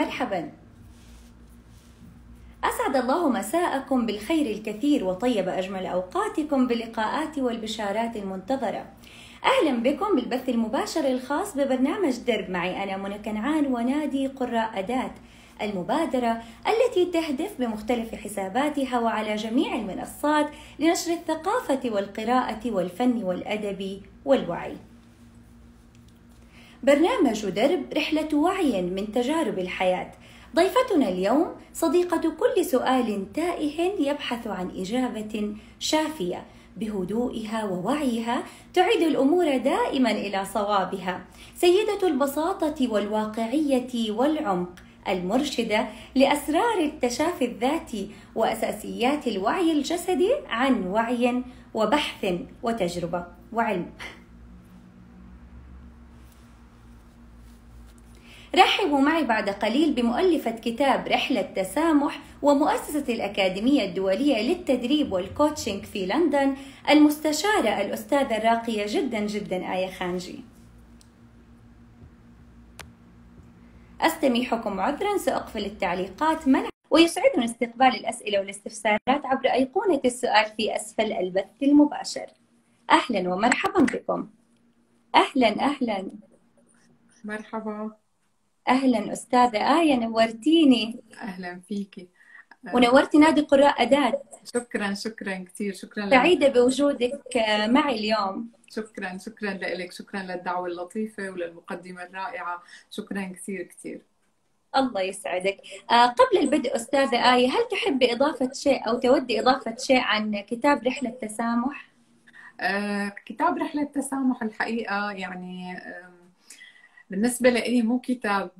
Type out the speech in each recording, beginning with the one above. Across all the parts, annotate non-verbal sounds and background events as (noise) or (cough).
مرحبا. أسعد الله مساءكم بالخير الكثير وطيب أجمل أوقاتكم باللقاءات والبشارات المنتظرة. أهلا بكم بالبث المباشر الخاص ببرنامج درب. معي أنا منى كنعان ونادي قراء أداة المبادرة التي تهدف بمختلف حساباتها وعلى جميع المنصات لنشر الثقافة والقراءة والفن والأدب والوعي. برنامج درب رحلة وعي من تجارب الحياة. ضيفتنا اليوم صديقة كل سؤال تائه يبحث عن إجابة شافية. بهدوئها ووعيها تعيد الأمور دائما إلى صوابها. سيدة البساطة والواقعية والعمق المرشدة لأسرار التشافي الذاتي وأساسيات الوعي الجسدي عن وعي وبحث وتجربة وعلم. رحبوا معي بعد قليل بمؤلفة كتاب رحلة تسامح ومؤسسة الأكاديمية الدولية للتدريب والكوتشنج في لندن المستشارة الأستاذة الراقية جدا جدا آية خانجي. أستميحكم عذرا سأقفل التعليقات. منع ويسعدنا استقبال الأسئلة والاستفسارات عبر أيقونة السؤال في أسفل البث المباشر. أهلا ومرحبا بكم. أهلا أهلا. مرحبا. أهلا أستاذة. آية نورتيني. أهلا فيكي ونورتي نادي قراء أداة. شكرا شكرا كثير شكرا سعيدة بوجودك معي اليوم. شكرا شكرا لك شكرا للدعوة اللطيفة وللمقدمة الرائعة. شكرا كثير كثير الله يسعدك. آه قبل البدء أستاذة آية هل تحبي إضافة شيء أو تودي إضافة شيء عن كتاب رحلة تسامح؟ آه كتاب رحلة تسامح الحقيقة يعني آه بالنسبة لي مو كتاب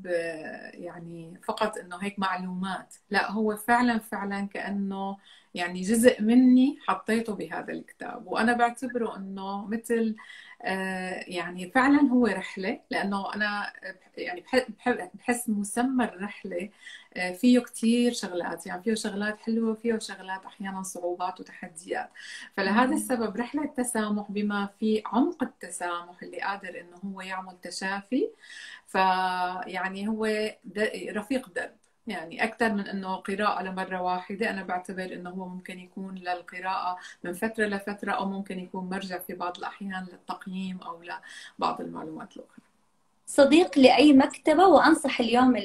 يعني فقط إنه هيك معلومات لا هو فعلا فعلا كأنه يعني جزء مني حطيته بهذا الكتاب. وأنا بعتبره إنه مثل يعني فعلا هو رحلة لأنه أنا يعني بحس مسمى الرحلة آه، فيه كثير شغلات يعني فيه شغلات حلوة وفيه شغلات أحيانا صعوبات وتحديات. فلهذا السبب رحلة التسامح بما في عمق التسامح اللي قادر إنه هو يعمل تشافي. فيعني هو رفيق درب. يعني أكثر من أنه قراءة لمرة واحدة. أنا بعتبر أنه هو ممكن يكون للقراءة من فترة لفترة أو ممكن يكون مرجع في بعض الأحيان للتقييم أو لبعض المعلومات الأخرى. صديق لأي مكتبة؟ وأنصح اليوم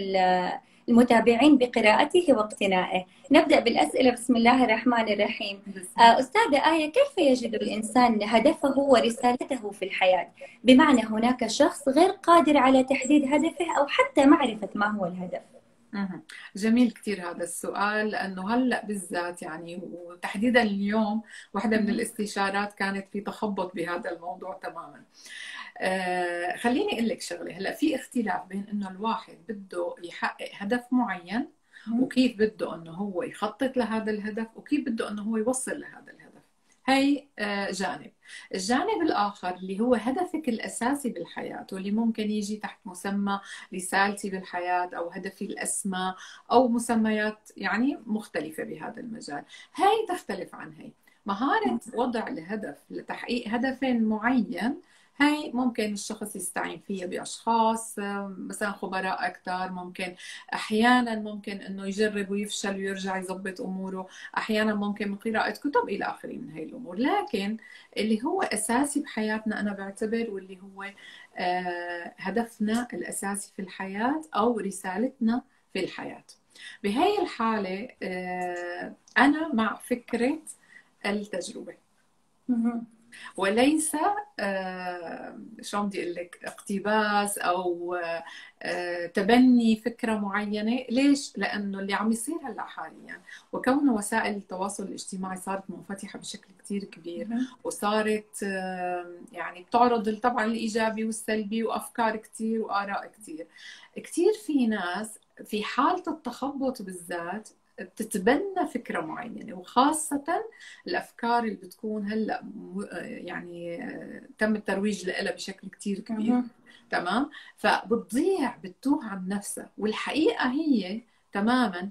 المتابعين بقراءته واقتنائه. نبدأ بالأسئلة. بسم الله الرحمن الرحيم. آه، أستاذة آية كيف يجد الإنسان هدفه ورسالته في الحياة؟ بمعنى هناك شخص غير قادر على تحديد هدفه أو حتى معرفة ما هو الهدف. جميل كثير هذا السؤال لأنه هلأ بالذات يعني وتحديدا اليوم واحدة من الاستشارات كانت في تخبط بهذا الموضوع تماما. آه خليني أقول لك شغلة. هلأ في اختلاف بين إنه الواحد بده يحقق هدف معين وكيف بده إنه هو يخطط لهذا الهدف وكيف بده إنه هو يوصل لهذا الهدف. هي آه، جانب. الجانب الآخر اللي هو هدفك الأساسي بالحياة واللي ممكن يجي تحت مسمى رسالتي بالحياة أو هدفي الأسمى أو مسميات يعني مختلفة بهذا المجال. هاي تختلف عن هي مهارة وضع الهدف لتحقيق هدف معين هاي ممكن الشخص يستعين فيها بأشخاص مثلا خبراء أكثر ممكن أحيانا ممكن إنه يجرب ويفشل ويرجع يظبط أموره أحيانا ممكن من قراءة كتب إلى اخره من هاي الأمور. لكن اللي هو أساسي بحياتنا أنا بعتبر واللي هو آه، هدفنا الأساسي في الحياة أو رسالتنا في الحياة. بهي الحالة آه، أنا مع فكرة التجربة. وليس آه، شو بدي أقول لك اقتباس أو آه، تبني فكرة معينة. ليش؟ لأنه اللي عم يصير هلأ حاليا وكونه وسائل التواصل الاجتماعي صارت منفتحة بشكل كثير كبير وصارت يعني بتعرض طبعا الإيجابي والسلبي وأفكار كثير وآراء كثير كثير في ناس في حالة التخبط بالذات بتتبنى فكرة معينة وخاصة الأفكار اللي بتكون هلأ يعني تم الترويج لها بشكل كثير كبير. تمام؟ فبتضيع بتتوه عن نفسها. والحقيقة هي تماما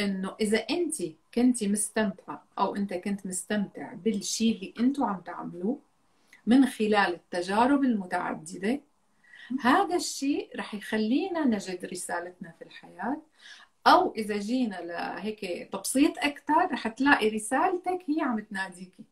إنه إذا أنت كنتي مستمتعة أو أنت كنت مستمتع بالشيء اللي أنتم عم تعملوه من خلال التجارب المتعددة هذا الشيء رح يخلينا نجد رسالتنا في الحياة. أو إذا جينا لهيك تبسيط أكثر رح تلاقي رسالتك هي عم تناديكي.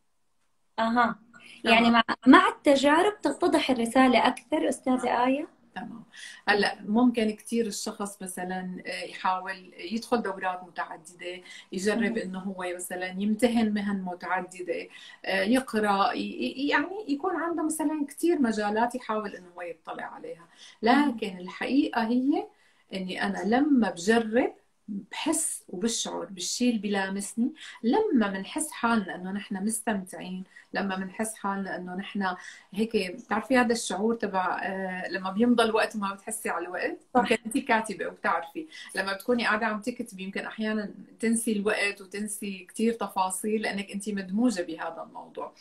أها. يعني مع مع التجارب تتضح الرسالة أكثر أستاذة آية؟ تمام. هلأ ممكن كثير الشخص مثلا آه، يحاول يدخل دورات متعددة يجرب إنه هو مثلا يمتهن مهن متعددة آه، يقرأ يعني يكون عنده مثلا كثير مجالات يحاول إنه هو يطلع عليها. لكن الحقيقة هي إني أنا لما بجرب بحس وبشعر بالشيء اللي بيلامسني لما بنحس حالنا إنه نحن مستمتعين لما بنحس حالنا إنه نحن هيك بتعرفي هذا الشعور تبع آه لما بيمضى الوقت وما بتحسي على الوقت؟ يمكن أنت كاتبة وبتعرفي لما بتكوني قاعدة عم تكتبي يمكن أحيانا تنسي الوقت وتنسي كثير تفاصيل لأنك أنت مدموجة بهذا الموضوع.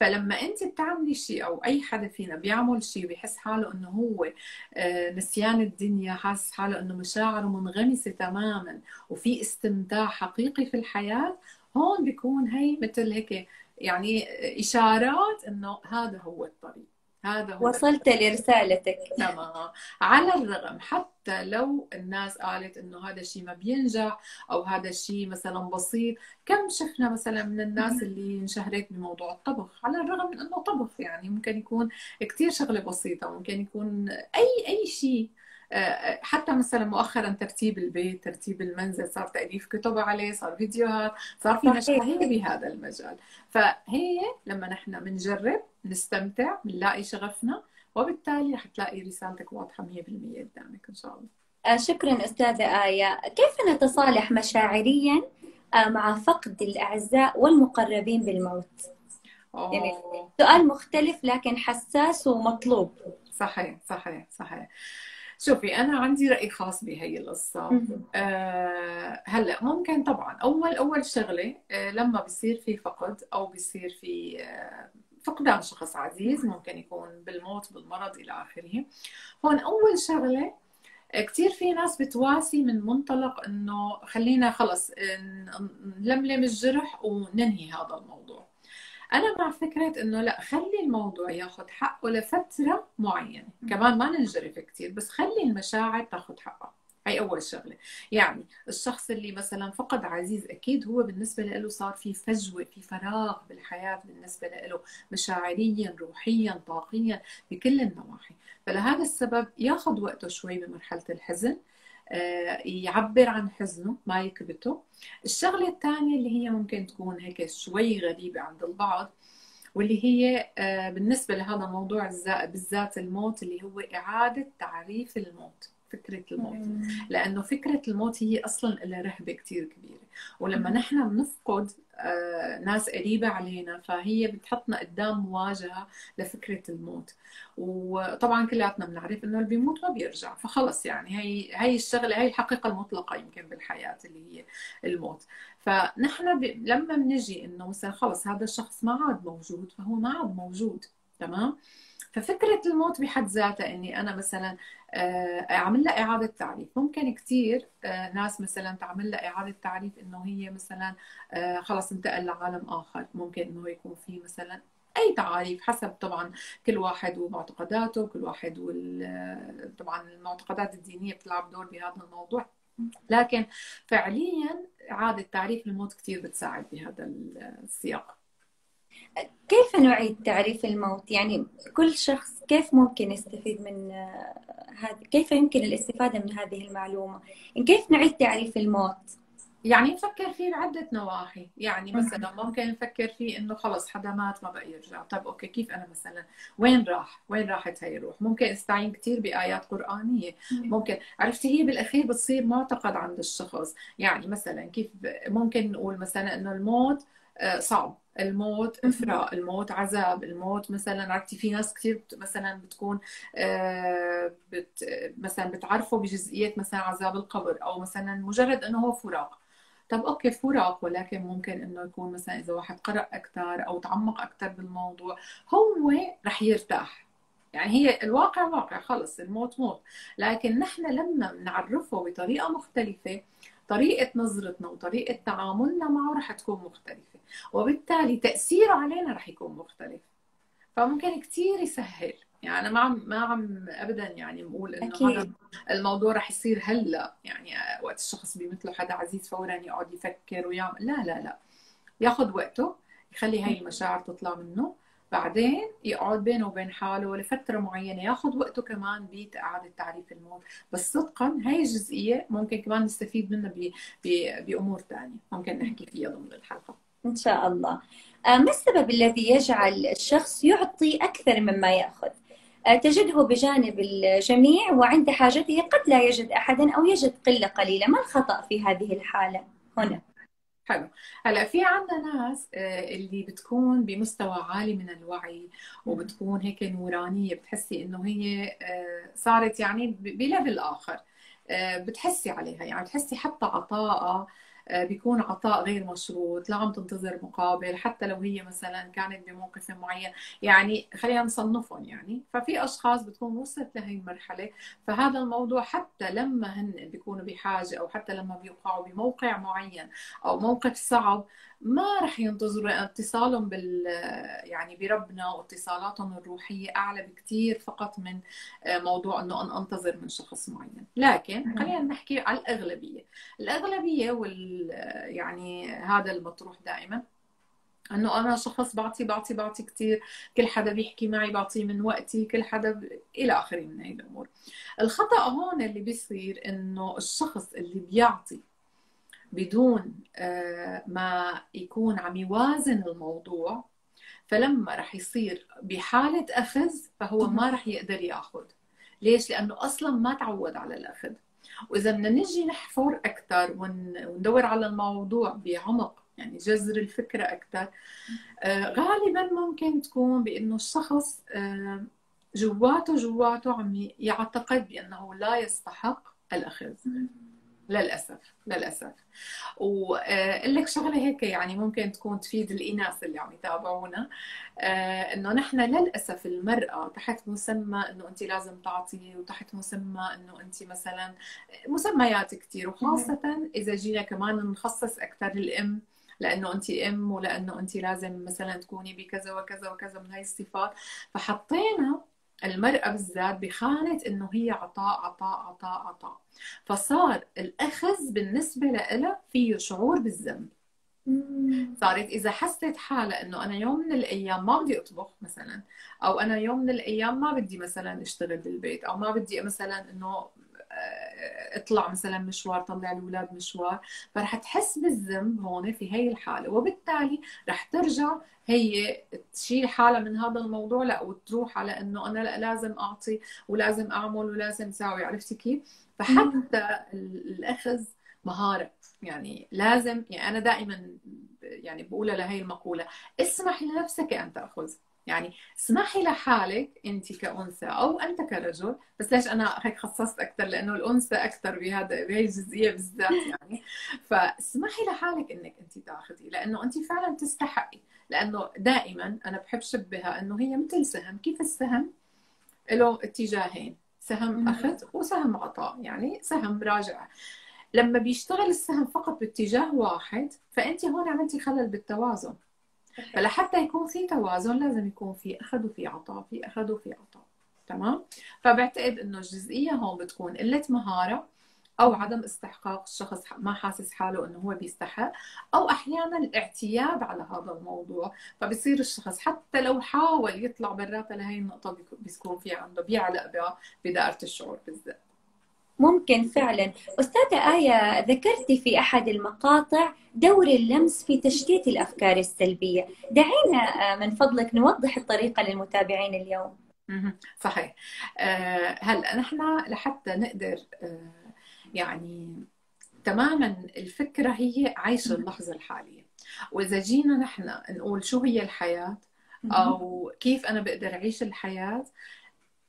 فلما أنت بتعملي شيء أو أي حدا فينا بيعمل شيء بيحس حاله إنه هو آه نسيان الدنيا حاسس حاله إنه مشاعره منغمسة تماما وفي استمتاع حقيقي في الحياة. هون بيكون هي مثل هيك يعني إشارات إنه هذا هو الطريق. هذا هو وصلت لرسالتك. تمام. على الرغم حتى لو الناس قالت إنه هذا الشيء ما بينجح أو هذا الشيء مثلا بسيط كم شفنا مثلا من الناس اللي انشهرت بموضوع الطبخ؟ على الرغم من إنه طبخ يعني ممكن يكون كثير شغلة بسيطة ممكن يكون أي أي شيء حتى مثلا مؤخرا ترتيب البيت ترتيب المنزل صار تأليف كتب عليه صار فيديوهات صار في مشاهير بهذا المجال. فهي لما نحن بنجرب نستمتع بنلاقي شغفنا وبالتالي رح تلاقي رسالتك واضحة 100% قدامك إن شاء الله. آه، شكرا أستاذة آية. كيف نتصالح مشاعريا آه، مع فقد الأعزاء والمقربين بالموت؟ أوه. يعني سؤال مختلف لكن حساس ومطلوب. صحيح صحيح صحيح. شوفي أنا عندي رأي خاص بهي القصة. آه هلأ ممكن طبعا أول أول شغلة آه لما بصير في فقد أو بصير في آه فقدان شخص عزيز ممكن يكون بالموت بالمرض إلى آخره. هون أول شغلة آه، كثير في ناس بتواسي من منطلق إنه خلينا خلص نلملم الجرح وننهي هذا الموضوع. أنا مع فكرة إنه لا خلي الموضوع ياخذ حقه لفترة معينة. كمان ما ننجرف كثير بس خلي المشاعر تاخذ حقها. هي أول شغلة. يعني الشخص اللي مثلا فقد عزيز أكيد هو بالنسبة له صار في فجوة في فراغ بالحياة بالنسبة له مشاعريا روحيا طاقيا بكل النواحي. فلهذا السبب ياخذ وقته شوي بمرحلة الحزن. يعبر عن حزنه ما يكبته. الشغلة الثانية اللي هي ممكن تكون هيك شوي غريبة عند البعض واللي هي آه، بالنسبة لهذا الموضوع بالذات الموت اللي هو إعادة تعريف الموت. فكرة الموت. لأنه فكرة الموت هي أصلا لها رهبة كتير كبيرة. ولما نحن بنفقد آه، ناس قريبة علينا فهي بتحطنا قدام مواجهة لفكرة الموت. وطبعا كلياتنا بنعرف إنه اللي بيموت ما بيرجع. فخلص يعني هي هي الشغلة هي الحقيقة المطلقة يمكن بالحياة اللي هي الموت. فنحن ب... لما بنجي إنه مثلا خلص هذا الشخص ما عاد موجود فهو ما عاد موجود تمام؟ ففكرة الموت بحد ذاتها إني أنا مثلا آه، أعمل لها إعادة تعريف. ممكن كثير آه، ناس مثلا تعمل لها إعادة تعريف إنه هي مثلا آه، خلص انتقل لعالم آخر. ممكن إنه يكون في مثلا أي تعاريف حسب طبعا كل واحد ومعتقداته كل واحد وال طبعا المعتقدات الدينية بتلعب دور بهذا الموضوع. لكن فعليا إعادة تعريف الموت كثير بتساعد بهذا السياق. كيف نعيد تعريف الموت؟ يعني كل شخص كيف ممكن يستفيد من هذا كيف يمكن الاستفادة من هذه المعلومة؟ كيف نعيد تعريف الموت؟ يعني نفكر فيه بعدة نواحي. يعني مثلا ممكن نفكر فيه إنه خلص حدا مات ما بقى يرجع. طب أوكي كيف أنا مثلا؟ وين راح؟ وين راحت هي الروح؟ ممكن أستعين كثير بآيات قرآنية. ممكن عرفتي هي بالأخير بتصير معتقد عند الشخص. يعني مثلا كيف ممكن نقول مثلا إنه الموت آه، صعب. الموت إفراء الموت عذاب الموت مثلا عرفتي في ناس كثير مثلا بتكون آه، بت مثلا بتعرفوا بجزئيات مثلا عذاب القبر أو مثلا مجرد إنه هو فراق. طب أوكي فراق ولكن ممكن إنه يكون مثلا إذا واحد قرأ أكثر أو تعمق أكثر بالموضوع هو رح يرتاح. يعني هي الواقع واقع خلص الموت موت. لكن نحن لما نعرفه بطريقة مختلفة طريقة نظرتنا وطريقة تعاملنا معه رح تكون مختلفة وبالتالي تأثيره علينا رح يكون مختلف. فممكن كثير يسهل. يعني ما عم ما عم ابدا يعني بقول إنه هذا الموضوع رح يصير هلأ. يعني وقت الشخص بيمثله حدا عزيز فورا يقعد يفكر ويعمل. لا لا لا. ياخذ وقته يخلي هاي المشاعر تطلع منه. بعدين يقعد بينه وبين حاله لفترة معينة ياخذ وقته كمان باعاده تعريف الموت. بس صدقا هاي الجزئية ممكن كمان نستفيد منها بأمور ثانية ممكن نحكي فيها ضمن الحلقة. إن شاء الله. آه، ما السبب الذي يجعل الشخص يعطي أكثر مما يأخذ؟ آه، تجده بجانب الجميع وعند حاجته قد لا يجد احدا أو يجد قلة قليلة. ما الخطأ في هذه الحالة؟ هنا. حلو. هلأ في عندنا ناس آه، اللي بتكون بمستوى عالي من الوعي وبتكون هيك نورانية بتحسي إنه هي آه، صارت يعني بليفل آخر آه، بتحسي عليها يعني بتحسي حتى عطائها آه، بيكون عطاء غير مشروط لا عم تنتظر مقابل حتى لو هي مثلا كانت بموقف معين. يعني خلينا نصنفهم يعني. ففي أشخاص بتكون وصلت لهي المرحلة. فهذا الموضوع حتى لما هن بيكونوا بحاجة أو حتى لما بيوقعوا بموقع معين أو موقف صعب ما رح ينتظروا اتصالهم بال يعني بربنا واتصالاتهم الروحية أعلى بكثير فقط من موضوع إنه أنا أنتظر من شخص معين، لكن خلينا نحكي على الأغلبية، الأغلبية وال يعني هذا المطروح دائما إنه أنا شخص بعطي بعطي بعطي كثير كل حدا بيحكي معي بعطيه من وقتي. كل حدا ب... إلى آخره من هي الأمور. الخطأ هون اللي بيصير إنه الشخص اللي بيعطي بدون آه، ما يكون عم يوازن الموضوع فلما رح يصير بحالة أخذ فهو ما رح يقدر يأخذ. ليش؟ لأنه أصلا ما تعود على الأخذ وإذا بدنا نجي نحفر أكثر وندور على الموضوع بعمق يعني جذر الفكرة أكثر آه، غالبا ممكن تكون بأنه الشخص آه، جواته جواته عم يعتقد بأنه لا يستحق الأخذ. للأسف للأسف. واقول لك شغلة هيك يعني ممكن تكون تفيد الإناث اللي عم يتابعونا. آه، إنه نحن للأسف المرأة تحت مسمى إنه انت لازم تعطي وتحت مسمى إنه انت مثلا مسميات كثير وخاصة إذا جينا كمان نخصص أكثر الام لأنه انت أم ولأنه انت لازم مثلا تكوني بكذا وكذا وكذا من هاي الصفات. فحطينا المرأة بالذات بخانة إنه هي عطاء عطاء عطاء عطاء. فصار الأخذ بالنسبة لها فيه شعور بالذنب. صارت إذا حست حالها إنه أنا يوم من الأيام ما بدي أطبخ مثلا أو أنا يوم من الأيام ما بدي مثلا أشتغل بالبيت أو ما بدي مثلا إنه اطلع مثلا مشوار طلع الاولاد مشوار فرح تحس بالذنب هون في هي الحالة. وبالتالي رح ترجع هي تشيل حالها من هذا الموضوع لا وتروح على إنه أنا لا لازم أعطي ولازم أعمل ولازم أسوي عرفتي كيف؟ فحتى الأخذ مهارة. يعني لازم يعني أنا دائما يعني بقولها لهي المقولة اسمح لنفسك أن تأخذ. يعني اسمحي لحالك انت كأنثى أو أنت كرجل بس ليش أنا هيك خصصت أكثر لأنه الأنثى أكثر بهذا بهي الجزئية بالذات يعني. (laughs) فاسمحي لحالك إنك أنت تاخذي لأنه أنت فعلا تستحقي. لأنه دائما أنا بحب شبهها إنه هي مثل سهم. كيف السهم؟ له اتجاهين سهم اخذ وسهم عطاء يعني سهم راجع. لما بيشتغل السهم فقط باتجاه واحد فأنت هون عملتي خلل بالتوازن. فلحتى يكون في توازن لازم يكون في أخذ وفي عطاء في أخذ وفي عطاء. تمام؟ فبعتقد إنه الجزئية هون بتكون قلة مهارة أو عدم استحقاق الشخص ما حاسس حاله إنه هو بيستحق أو أحيانا الاعتياد على هذا الموضوع. فبصير الشخص حتى لو حاول يطلع برات لهي النقطة بيكون في عنده بيعلق بدائرة الشعور بالذات ممكن فعلا. أستاذة آية ذكرتي في أحد المقاطع دور اللمس في تشتيت الأفكار السلبية. دعينا آه، من فضلك نوضح الطريقة للمتابعين اليوم. صحيح. آه، هلا نحن لحتى نقدر آه، يعني تماما الفكرة هي عيش اللحظة الحالية. وإذا جينا نحن نقول شو هي الحياة أو كيف أنا بقدر أعيش الحياة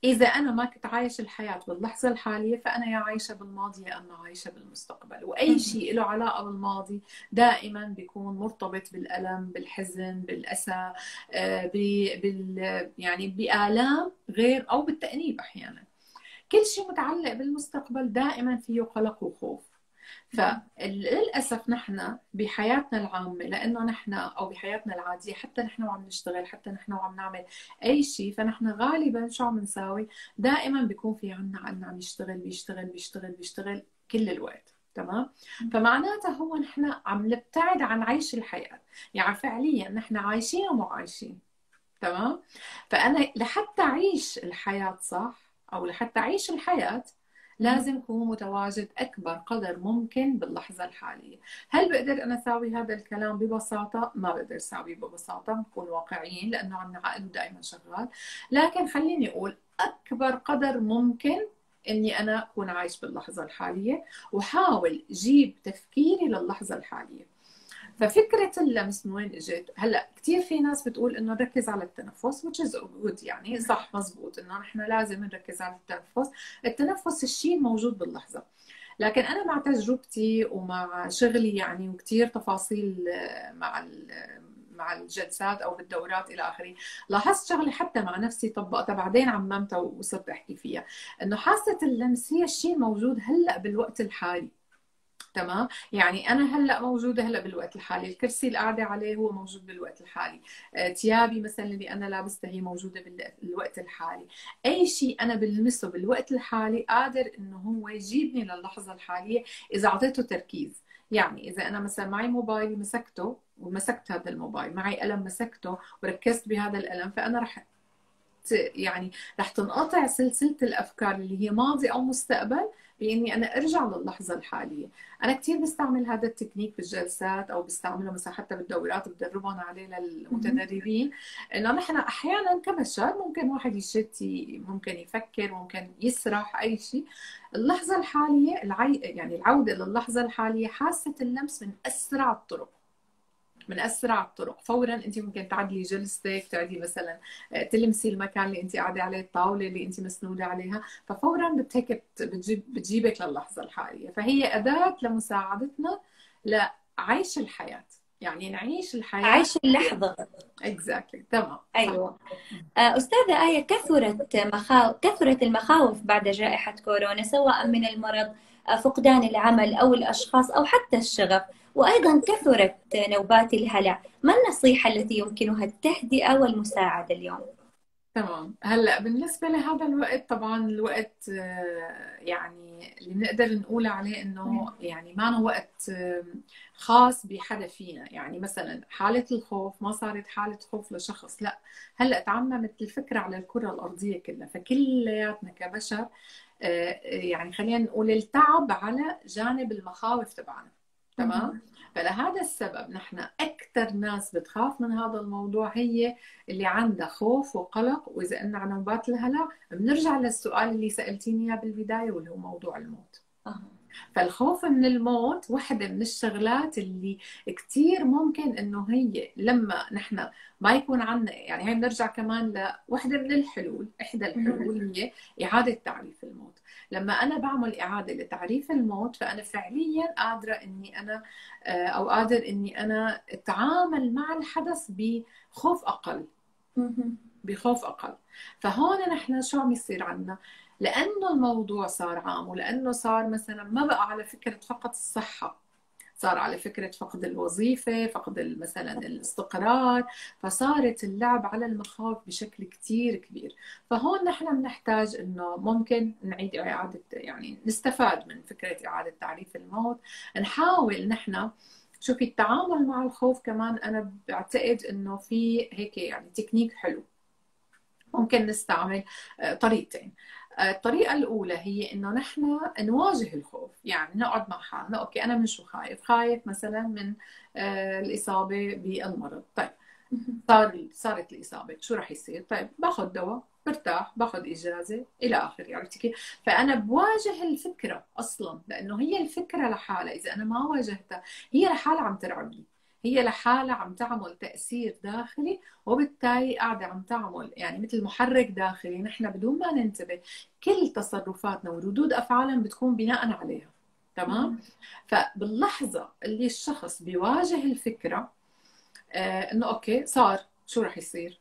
إذا أنا ما كنت عايش الحياة باللحظة الحالية فأنا يا عايشة بالماضي يا أما عايشة بالمستقبل. وأي شيء له علاقة بالماضي دائما بيكون مرتبط بالألم بالحزن بالأسى آه، بال يعني بآلام غير أو بالتأنيب أحيانا. كل شيء متعلق بالمستقبل دائما فيه قلق وخوف. فللأسف نحن بحياتنا العامة لأنه نحن أو بحياتنا العادية حتى نحن وعم نشتغل حتى نحن وعم نعمل أي شيء فنحن غالبا شو عم نساوي؟ دائما بيكون في عنا عنا عم يشتغل بيشتغل بيشتغل بيشتغل كل الوقت تمام؟ فمعناتها هو نحن عم نبتعد عن عيش الحياة يعني فعليا نحن عايشين ومو عايشين تمام؟ فأنا لحتى أعيش الحياة صح أو لحتى أعيش الحياة لازم اكون متواجد أكبر قدر ممكن باللحظة الحالية. هل بقدر أنا أساوي هذا الكلام ببساطة؟ ما بقدر اساويه ببساطة نكون واقعيين لأنه عندنا عقل دائما شغال. لكن خليني أقول أكبر قدر ممكن إني أنا أكون عايش باللحظة الحالية وحاول جيب تفكيري للحظة الحالية. ففكرة اللمس من وين إجت؟ هلأ كثير في ناس بتقول إنه نركز على التنفس which is good يعني صح مزبوط إنه نحن لازم نركز على التنفس، التنفس الشيء موجود باللحظة. لكن أنا مع تجربتي ومع شغلي يعني وكثير تفاصيل مع مع الجلسات أو بالدورات إلى آخره لاحظت شغلة حتى مع نفسي طبقتها بعدين عممتها وصرت أحكي فيها إنه حاسة اللمس هي الشيء الموجود هلأ بالوقت الحالي تمام؟ يعني أنا هلأ موجودة هلأ بالوقت الحالي الكرسي اللي قاعدة عليه هو موجود بالوقت الحالي. ثيابي مثلا اللي أنا لابستها هي موجودة بالوقت الحالي. أي شيء أنا بلمسه بالوقت الحالي قادر إنه هو يجيبني للحظة الحالية إذا أعطيته تركيز. يعني إذا أنا مثلا معي موبايلي مسكته ومسكت هذا الموبايل معي قلم مسكته وركزت بهذا القلم فأنا رح يعني رح تنقطع سلسلة الأفكار اللي هي ماضي أو مستقبل بإني أنا أرجع للحظة الحالية. أنا كثير بستعمل هذا التكنيك بالجلسات أو بستعمله مثلا حتى بالدورات بدربهم عليه للمتدربين. إنه نحن أحيانا كبشر ممكن واحد يشت ممكن يفكر ممكن يسرح أي شيء. اللحظة الحالية العي... يعني العودة للحظه الحالية حاسة اللمس من أسرع الطرق. من أسرع الطرق. فورا أنت ممكن تعدلي جلستك تعدي مثلا آه، تلمسي المكان اللي أنت قاعدة عليه الطاولة اللي أنت مسنودة عليها. ففورا بتهيك بتجيب بتجيبك للحظة الحالية. فهي أداة لمساعدتنا لعيش الحياة. يعني نعيش الحياة عيش اللحظة. اكزاكتلي exactly. تمام. أيوه. آه، أستاذة آية كثرت مخاوف كثرت المخاوف بعد جائحة كورونا سواء من المرض آه، فقدان العمل أو الأشخاص أو حتى الشغف. وأيضا كثرت نوبات الهلع. ما النصيحة التي يمكنها التهدئة والمساعدة اليوم؟ تمام. هلأ بالنسبة لهذا الوقت طبعا الوقت آه، يعني اللي بنقدر نقول عليه إنه يعني ما هو وقت آه، خاص بحدا فينا. يعني مثلا حالة الخوف ما صارت حالة خوف لشخص لأ. هلأ تعممت الفكرة على الكرة الأرضية كلها. فكلياتنا كبشر آه، يعني خلينا نقول التعب على جانب المخاوف تبعنا. تمام؟ فلهذا السبب نحن أكثر ناس بتخاف من هذا الموضوع هي اللي عندها خوف وقلق وإذا قلنا عن نوبات الهلع بنرجع للسؤال اللي سألتيني إياه بالبداية واللي هو موضوع الموت. أه. فالخوف من الموت وحدة من الشغلات اللي كثير ممكن إنه هي لما نحن ما يكون عندنا يعني هي بنرجع كمان لوحدة من الحلول إحدى الحلول هي إعادة تعريف الموت. لما أنا بعمل إعادة لتعريف الموت فأنا فعليا قادرة إني أنا آه، أو قادر إني أنا أتعامل مع الحدث بخوف أقل. بخوف أقل. فهون نحن شو عم يصير عندنا لأنه الموضوع صار عام ولأنه صار مثلا ما بقى على فكرة فقط الصحة. صار على فكرة فقد الوظيفة فقد مثلا الاستقرار فصارت اللعب على المخاوف بشكل كتير كبير. فهون نحن بنحتاج إنه ممكن نعيد إعادة يعني نستفاد من فكرة إعادة تعريف الموت. نحاول نحن شوفي التعامل مع الخوف كمان أنا بعتقد إنه في هيك يعني تكنيك حلو. ممكن نستعمل آه، طريقتين. الطريقة الأولى هي إنه نحن نواجه الخوف، يعني نقعد مع حالنا، أوكي أنا من شو خايف؟ خايف مثلا من آه، الإصابة بالمرض، طيب صار صارت الإصابة، شو رح يصير؟ طيب باخذ دواء، برتاح، باخذ إجازة، إلى آخره، عرفتي كيف؟ فأنا بواجه الفكرة أصلا، لأنه هي الفكرة لحالها، إذا أنا ما واجهتها، هي لحالها عم ترعبني. هي لحالها عم تعمل تأثير داخلي وبالتالي قاعدة عم تعمل يعني مثل محرك داخلي. نحن بدون ما ننتبه كل تصرفاتنا وردود أفعالنا بتكون بناء عليها. تمام؟ فباللحظة اللي الشخص بيواجه الفكرة آه إنه أوكي صار شو رح يصير؟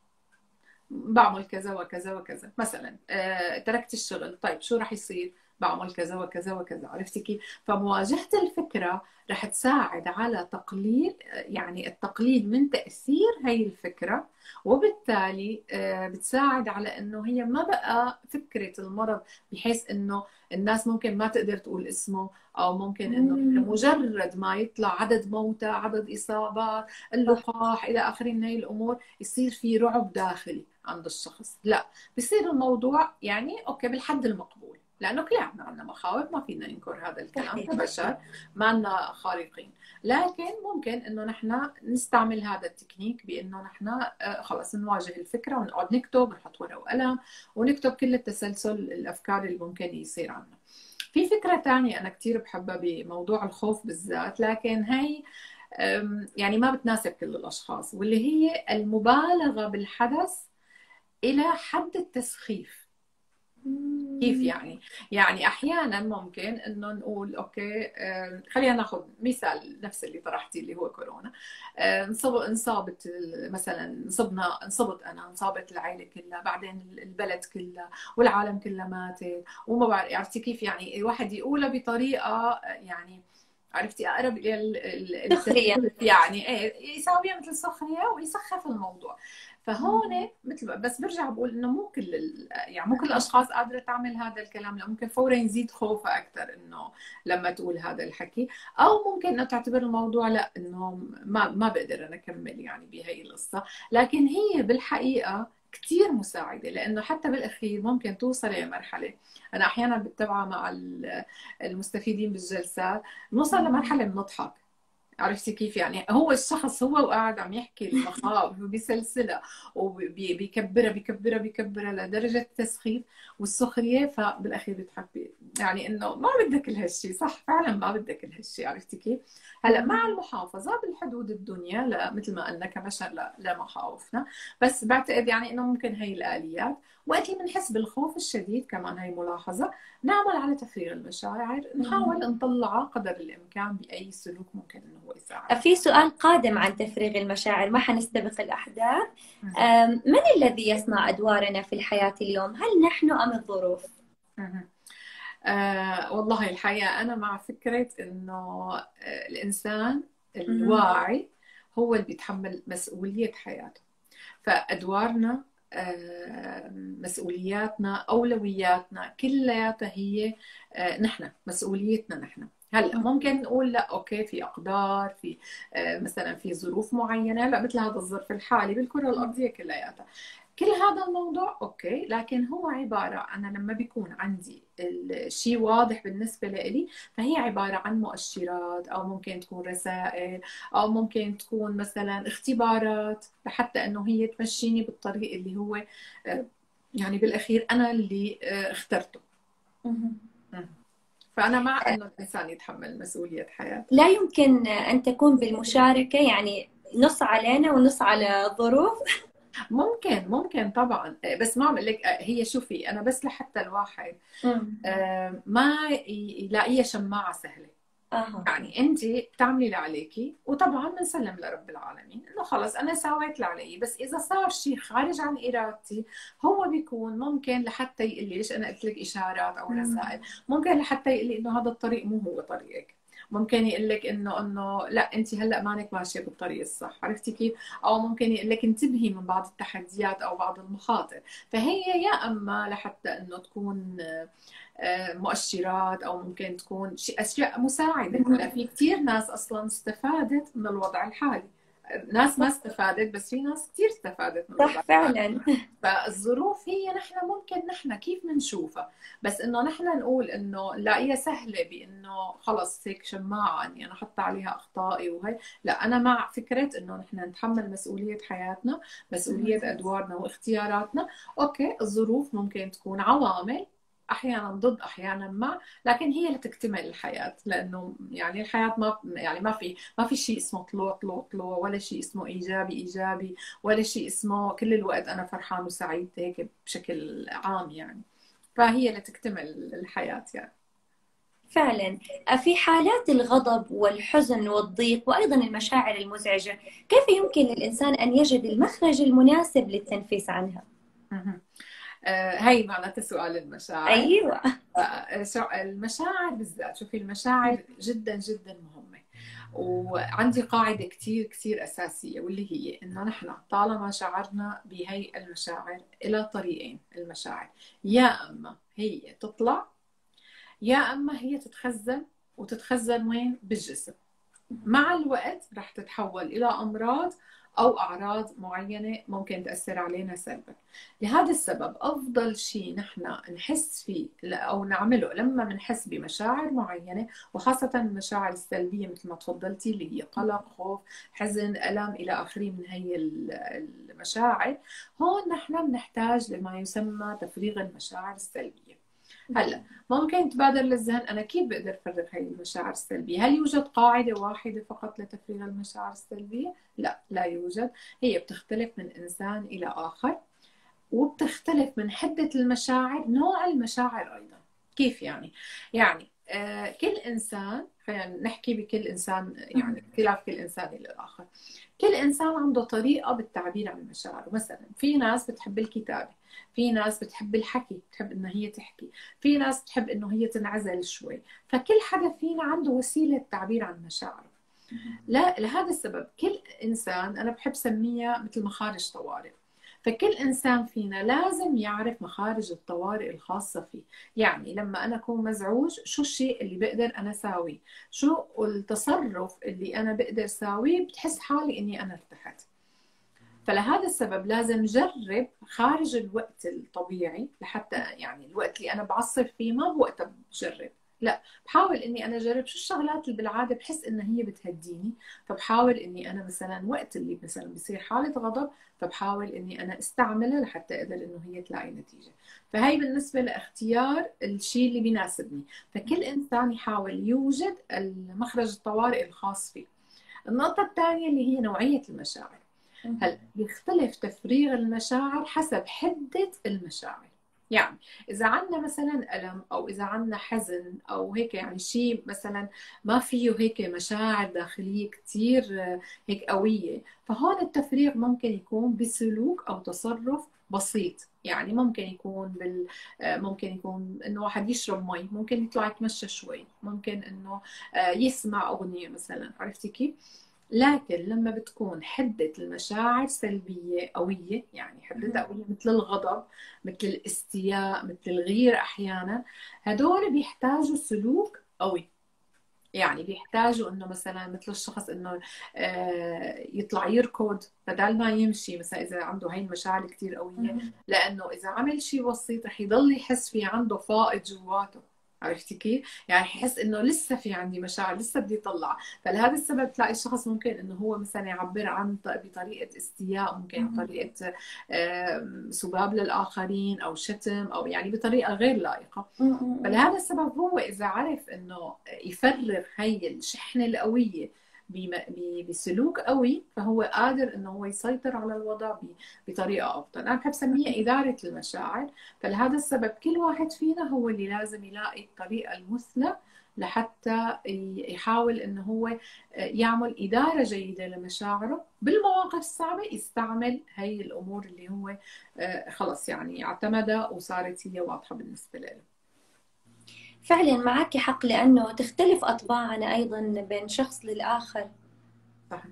بعمل كذا وكذا وكذا. مثلا آه تركت الشغل طيب شو رح يصير؟ بعمل كذا وكذا وكذا عرفتي كيف؟ فمواجهة الفكرة رح تساعد على تقليل يعني التقليل من تأثير هي الفكرة وبالتالي آه، بتساعد على إنه هي ما بقى فكرة المرض بحيث إنه الناس ممكن ما تقدر تقول اسمه أو ممكن إنه مجرد ما يطلع عدد موتى عدد إصابات اللقاح إلى آخره من هي الأمور يصير في رعب داخلي عند الشخص. لا بصير الموضوع يعني أوكي بالحد المقبول. لأنه كلنا عندنا مخاوف ما فينا ننكر هذا الكلام كبشر ما لنا خارقين. لكن ممكن إنه نحن نستعمل هذا التكنيك بإنه نحن آه، خلص نواجه الفكرة ونقعد نكتب نحط ورقة وقلم ونكتب كل التسلسل الأفكار اللي ممكن يصير عنا. في فكرة ثانية أنا كثير بحبها بموضوع الخوف بالذات لكن هي يعني ما بتناسب كل الأشخاص واللي هي المبالغة بالحدث إلى حد التسخيف. كيف يعني؟ يعني أحيانا ممكن إنه نقول أوكي خلينا ناخذ مثال نفس اللي طرحتي اللي هو كورونا. انصابت مثلا انصبنا انصبت أنا انصابت العائله كلها بعدين البلد كلها والعالم كلها ماتت وما بعرف عرفتي كيف يعني الواحد يقولها بطريقة يعني عرفتي أقرب إلى السخريه يعني إيه يساويها مثل السخرية ويسخف الموضوع. فهون مثل بس برجع بقول إنه مو كل يعني مو كل الأشخاص قادرة تعمل هذا الكلام لا ممكن فورا يزيد خوفها أكثر إنه لما تقول هذا الحكي. أو ممكن إنه تعتبر الموضوع لا إنه ما ما بقدر أنا أكمل يعني بهي القصة. لكن هي بالحقيقة كثير مساعدة لأنه حتى بالأخير ممكن توصل لمرحلة أنا أحيانا بتبعها مع المستفيدين بالجلسات نوصل لمرحلة بنضحك. عرفتي كيف يعني؟ هو الشخص هو وقاعد عم يحكي المخاوف وبيسلسلها وبيكبرها بيكبرها بيكبرها لدرجة التسخيف والسخرية فبالأخير بيضحك يعني إنه ما بدك كل هالشيء صح؟ فعلا ما بدك كل هالشيء عرفتي كيف؟ هلأ مع المحافظة بالحدود الدنيا مثل ما قلنا كبشر لمخاوفنا بس بعتقد يعني إنه ممكن هي الآليات وقت اللي بنحس بالخوف الشديد كمان هي ملاحظه نعمل على تفريغ المشاعر نحاول نطلعها قدر الإمكان بأي سلوك ممكن إنه هو يساعد. في سؤال قادم عن تفريغ المشاعر ما حنستبق الأحداث. من الذي يصنع أدوارنا في الحياة اليوم؟ هل نحن أم الظروف؟ آه والله الحقيقة أنا مع فكرة إنه آه، الإنسان الواعي هو اللي بيتحمل مسؤولية حياته. فأدوارنا مسؤولياتنا أولوياتنا كلياتها هي آه، نحن مسؤوليتنا نحن. هلا ممكن نقول لا okay في أقدار في آه، مثلا في ظروف معينة لا مثل هذا الظرف الحالي بالكرة الأرضية كلياتها. كل هذا الموضوع okay لكن هو عبارة أنا لما بيكون عندي الشيء واضح بالنسبة لي فهي عبارة عن مؤشرات أو ممكن تكون رسائل أو ممكن تكون مثلا اختبارات لحتى إنه هي تمشيني بالطريق اللي هو آه، يعني بالأخير أنا اللي آه، اخترته. فأنا مع إنه الإنسان يتحمل مسؤولية حياته. لا يمكن أن تكون بالمشاركة يعني نص علينا ونص على الظروف. ممكن ممكن طبعا. بس ما عم لك هي شوفي أنا بس لحتى الواحد آه، ما يلاقيها شماعة سهلة. أه. يعني أنت بتعملي اللي عليكي وطبعا بنسلم لرب العالمين إنه خلص أنا سويت اللي علي. بس إذا صار شيء خارج عن إرادتي هو بيكون ممكن لحتى يقول لي ليش أنا قلت لك إشارات أو رسائل ممكن لحتى يقول لي إنه هذا الطريق مو هو طريقك. ممكن يقول لك إنه إنه لا انت هلأ مانك ماشية بالطريق الصح. عرفتي كيف؟ أو ممكن يقول لك انتبهي من بعض التحديات أو بعض المخاطر. فهي يا أما لحتى إنه تكون آه، مؤشرات أو ممكن تكون أشياء مساعدة. في كثير ناس أصلا استفادت من الوضع الحالي. ناس ما استفادت بس في ناس كثير استفادت من صح فعلا. (laughs) فالظروف هي نحن ممكن نحن كيف بنشوفها بس إنه نحن نقول إنه نلاقيها سهلة بإنه خلص هيك شماعة إني أنا أحط عليها أخطائي وهي. لا أنا مع فكرة إنه نحن نتحمل مسؤولية حياتنا مسؤولية أدوارنا واختياراتنا. أوكي الظروف ممكن تكون عوامل أحيانا ضد أحيانا مع لكن هي اللي تكتمل الحياة لأنه يعني الحياة ما يعني ما في ما في شيء اسمه طلوع طلوع طلوع ولا شيء اسمه إيجابي إيجابي ولا شيء اسمه كل الوقت أنا فرحان وسعيد هيك بشكل عام يعني. فهي اللي تكتمل الحياة يعني. فعلا. في حالات الغضب والحزن والضيق وأيضا المشاعر المزعجة كيف يمكن للإنسان أن يجد المخرج المناسب للتنفيس عنها؟ هي معناتها سؤال المشاعر. أيوه. المشاعر بالذات شوفي المشاعر جدا جدا مهمة. وعندي قاعدة كتير كتير أساسية واللي هي إنه نحن طالما شعرنا بهي المشاعر إلى طريقين المشاعر. يا أما هي تطلع يا أما هي تتخزن وتتخزن وين؟ بالجسم. مع الوقت رح تتحول إلى أمراض أو أعراض معينة ممكن تأثر علينا سلبا. لهذا السبب أفضل شيء نحن نحس فيه أو نعمله لما بنحس بمشاعر معينة وخاصة المشاعر السلبية مثل ما تفضلتي اللي هي قلق خوف حزن ألم إلى آخره من هي المشاعر. هون نحن بنحتاج لما يسمى تفريغ المشاعر السلبية. هلا ممكن تبادر للذهن أنا كيف بقدر افرغ هي المشاعر السلبية؟ هل يوجد قاعدة واحدة فقط لتفريغ المشاعر السلبية؟ لا لا يوجد، هي بتختلف من إنسان إلى آخر وبتختلف من حدة المشاعر، نوع المشاعر أيضا. كيف يعني؟ يعني آه كل إنسان خلينا نحكي بكل إنسان يعني اختلاف كل إنسان إلى الآخر. كل إنسان عنده طريقة بالتعبير عن مشاعره، مثلا في ناس بتحب الكتابة، في ناس بتحب الحكي بتحب إنه هي تحكي في ناس بتحب إنه هي تنعزل شوي. فكل حدا فينا عنده وسيلة تعبير عن مشاعره. لا لهذا السبب كل إنسان أنا بحب سميها مثل مخارج طوارئ. فكل إنسان فينا لازم يعرف مخارج الطوارئ الخاصة فيه. يعني لما أنا أكون مزعوج شو الشيء اللي بقدر أنا أساويه؟ شو التصرف اللي أنا بقدر ساويه بتحس حالي إني أنا ارتحت؟ فلهذا السبب لازم جرب خارج الوقت الطبيعي لحتى يعني الوقت اللي أنا بعصب فيه ما هو بجرب لا بحاول إني أنا أجرب شو الشغلات اللي بالعادة بحس إنها هي بتهديني. فبحاول إني أنا مثلا وقت اللي مثلا بصير حاله غضب فبحاول إني أنا استعملها لحتى أقدر إنه هي تلاقي نتيجة. فهي بالنسبة لإختيار الشيء اللي بيناسبني. فكل إنسان يحاول يوجد المخرج الطوارئ الخاص فيه. النقطة الثانية اللي هي نوعية المشاعر. هلا بيختلف تفريغ المشاعر حسب حدة المشاعر؟ يعني إذا عندنا مثلا ألم أو إذا عندنا حزن أو هيك يعني شيء مثلا ما فيه هيك مشاعر داخلية كثير هيك قوية فهون التفريغ ممكن يكون بسلوك أو تصرف بسيط. يعني ممكن يكون بال ممكن يكون إنه واحد يشرب مي ممكن يطلع يتمشى شوي ممكن إنه يسمع أغنية مثلا. عرفتي كيف؟ لكن لما بتكون حدة المشاعر سلبية قوية يعني حدتها قوية مثل الغضب مثل الاستياء مثل الغير أحيانا هدول بيحتاجوا سلوك قوي. يعني بيحتاجوا إنه مثلا مثل الشخص إنه آه، يطلع يركض بدل ما يمشي مثلا إذا عنده هاي المشاعر كثير قوية. لأنه إذا عمل شيء بسيط رح يضل يحس في عنده فائض جواته. عرفتي كيف؟ يعني يحس إنه لسه في عندي مشاعر لسه بدي أطلع. فلهذا السبب تلاقي الشخص ممكن إنه هو مثلا يعبر عن بطريقة استياء ممكن بطريقة سباب للآخرين أو شتم أو يعني بطريقة غير لائقة. فلهذا السبب هو إذا عرف إنه يفرغ هي الشحنة القوية بسلوك قوي فهو قادر إنه هو يسيطر على الوضع بطريقة أفضل. أنا بحب سميها إدارة المشاعر. فلهذا السبب كل واحد فينا هو اللي لازم يلاقي الطريقة المثلى لحتى يحاول إنه هو يعمل إدارة جيدة لمشاعره. بالمواقف الصعبة يستعمل هي الأمور اللي هو آه، خلص يعني اعتمدها وصارت هي واضحة بالنسبة له. فعلا معك حق لأنه تختلف أطباعنا أيضا بين شخص للآخر. صحيح.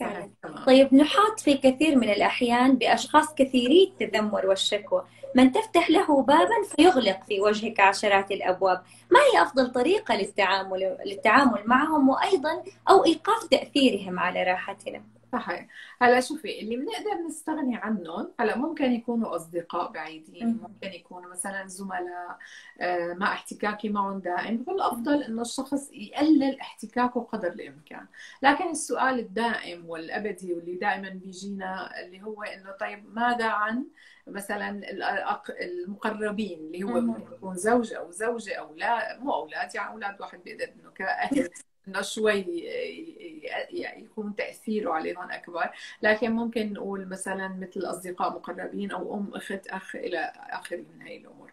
فعلا. طيب نحاط في كثير من الأحيان بأشخاص كثيري التذمر والشكوى. من تفتح له بابا فيغلق في وجهك عشرات الأبواب. ما هي أفضل طريقة للتعامل, للتعامل معهم وأيضا أو إيقاف تأثيرهم على راحتنا؟ صحيح. هلا شوفي اللي بنقدر نستغني عنهم هلا ممكن يكونوا أصدقاء بعيدين ممكن يكونوا مثلا زملاء آه، ما احتكاكي معهم دائم فالافضل إنه الشخص يقلل احتكاكه قدر الإمكان. لكن السؤال الدائم والأبدي واللي دائما بيجينا اللي هو إنه طيب ماذا عن مثلا المقربين اللي هو ممكن يكون زوج أو زوجة أو لا مو أولاد يعني أولاد واحد بيقدر إنه كأهل إنه شوي يكون تأثيره عليهم أكبر. لكن ممكن نقول مثلا مثل أصدقاء مقربين أو أم أخت أخ إلى اخره من هي الأمور.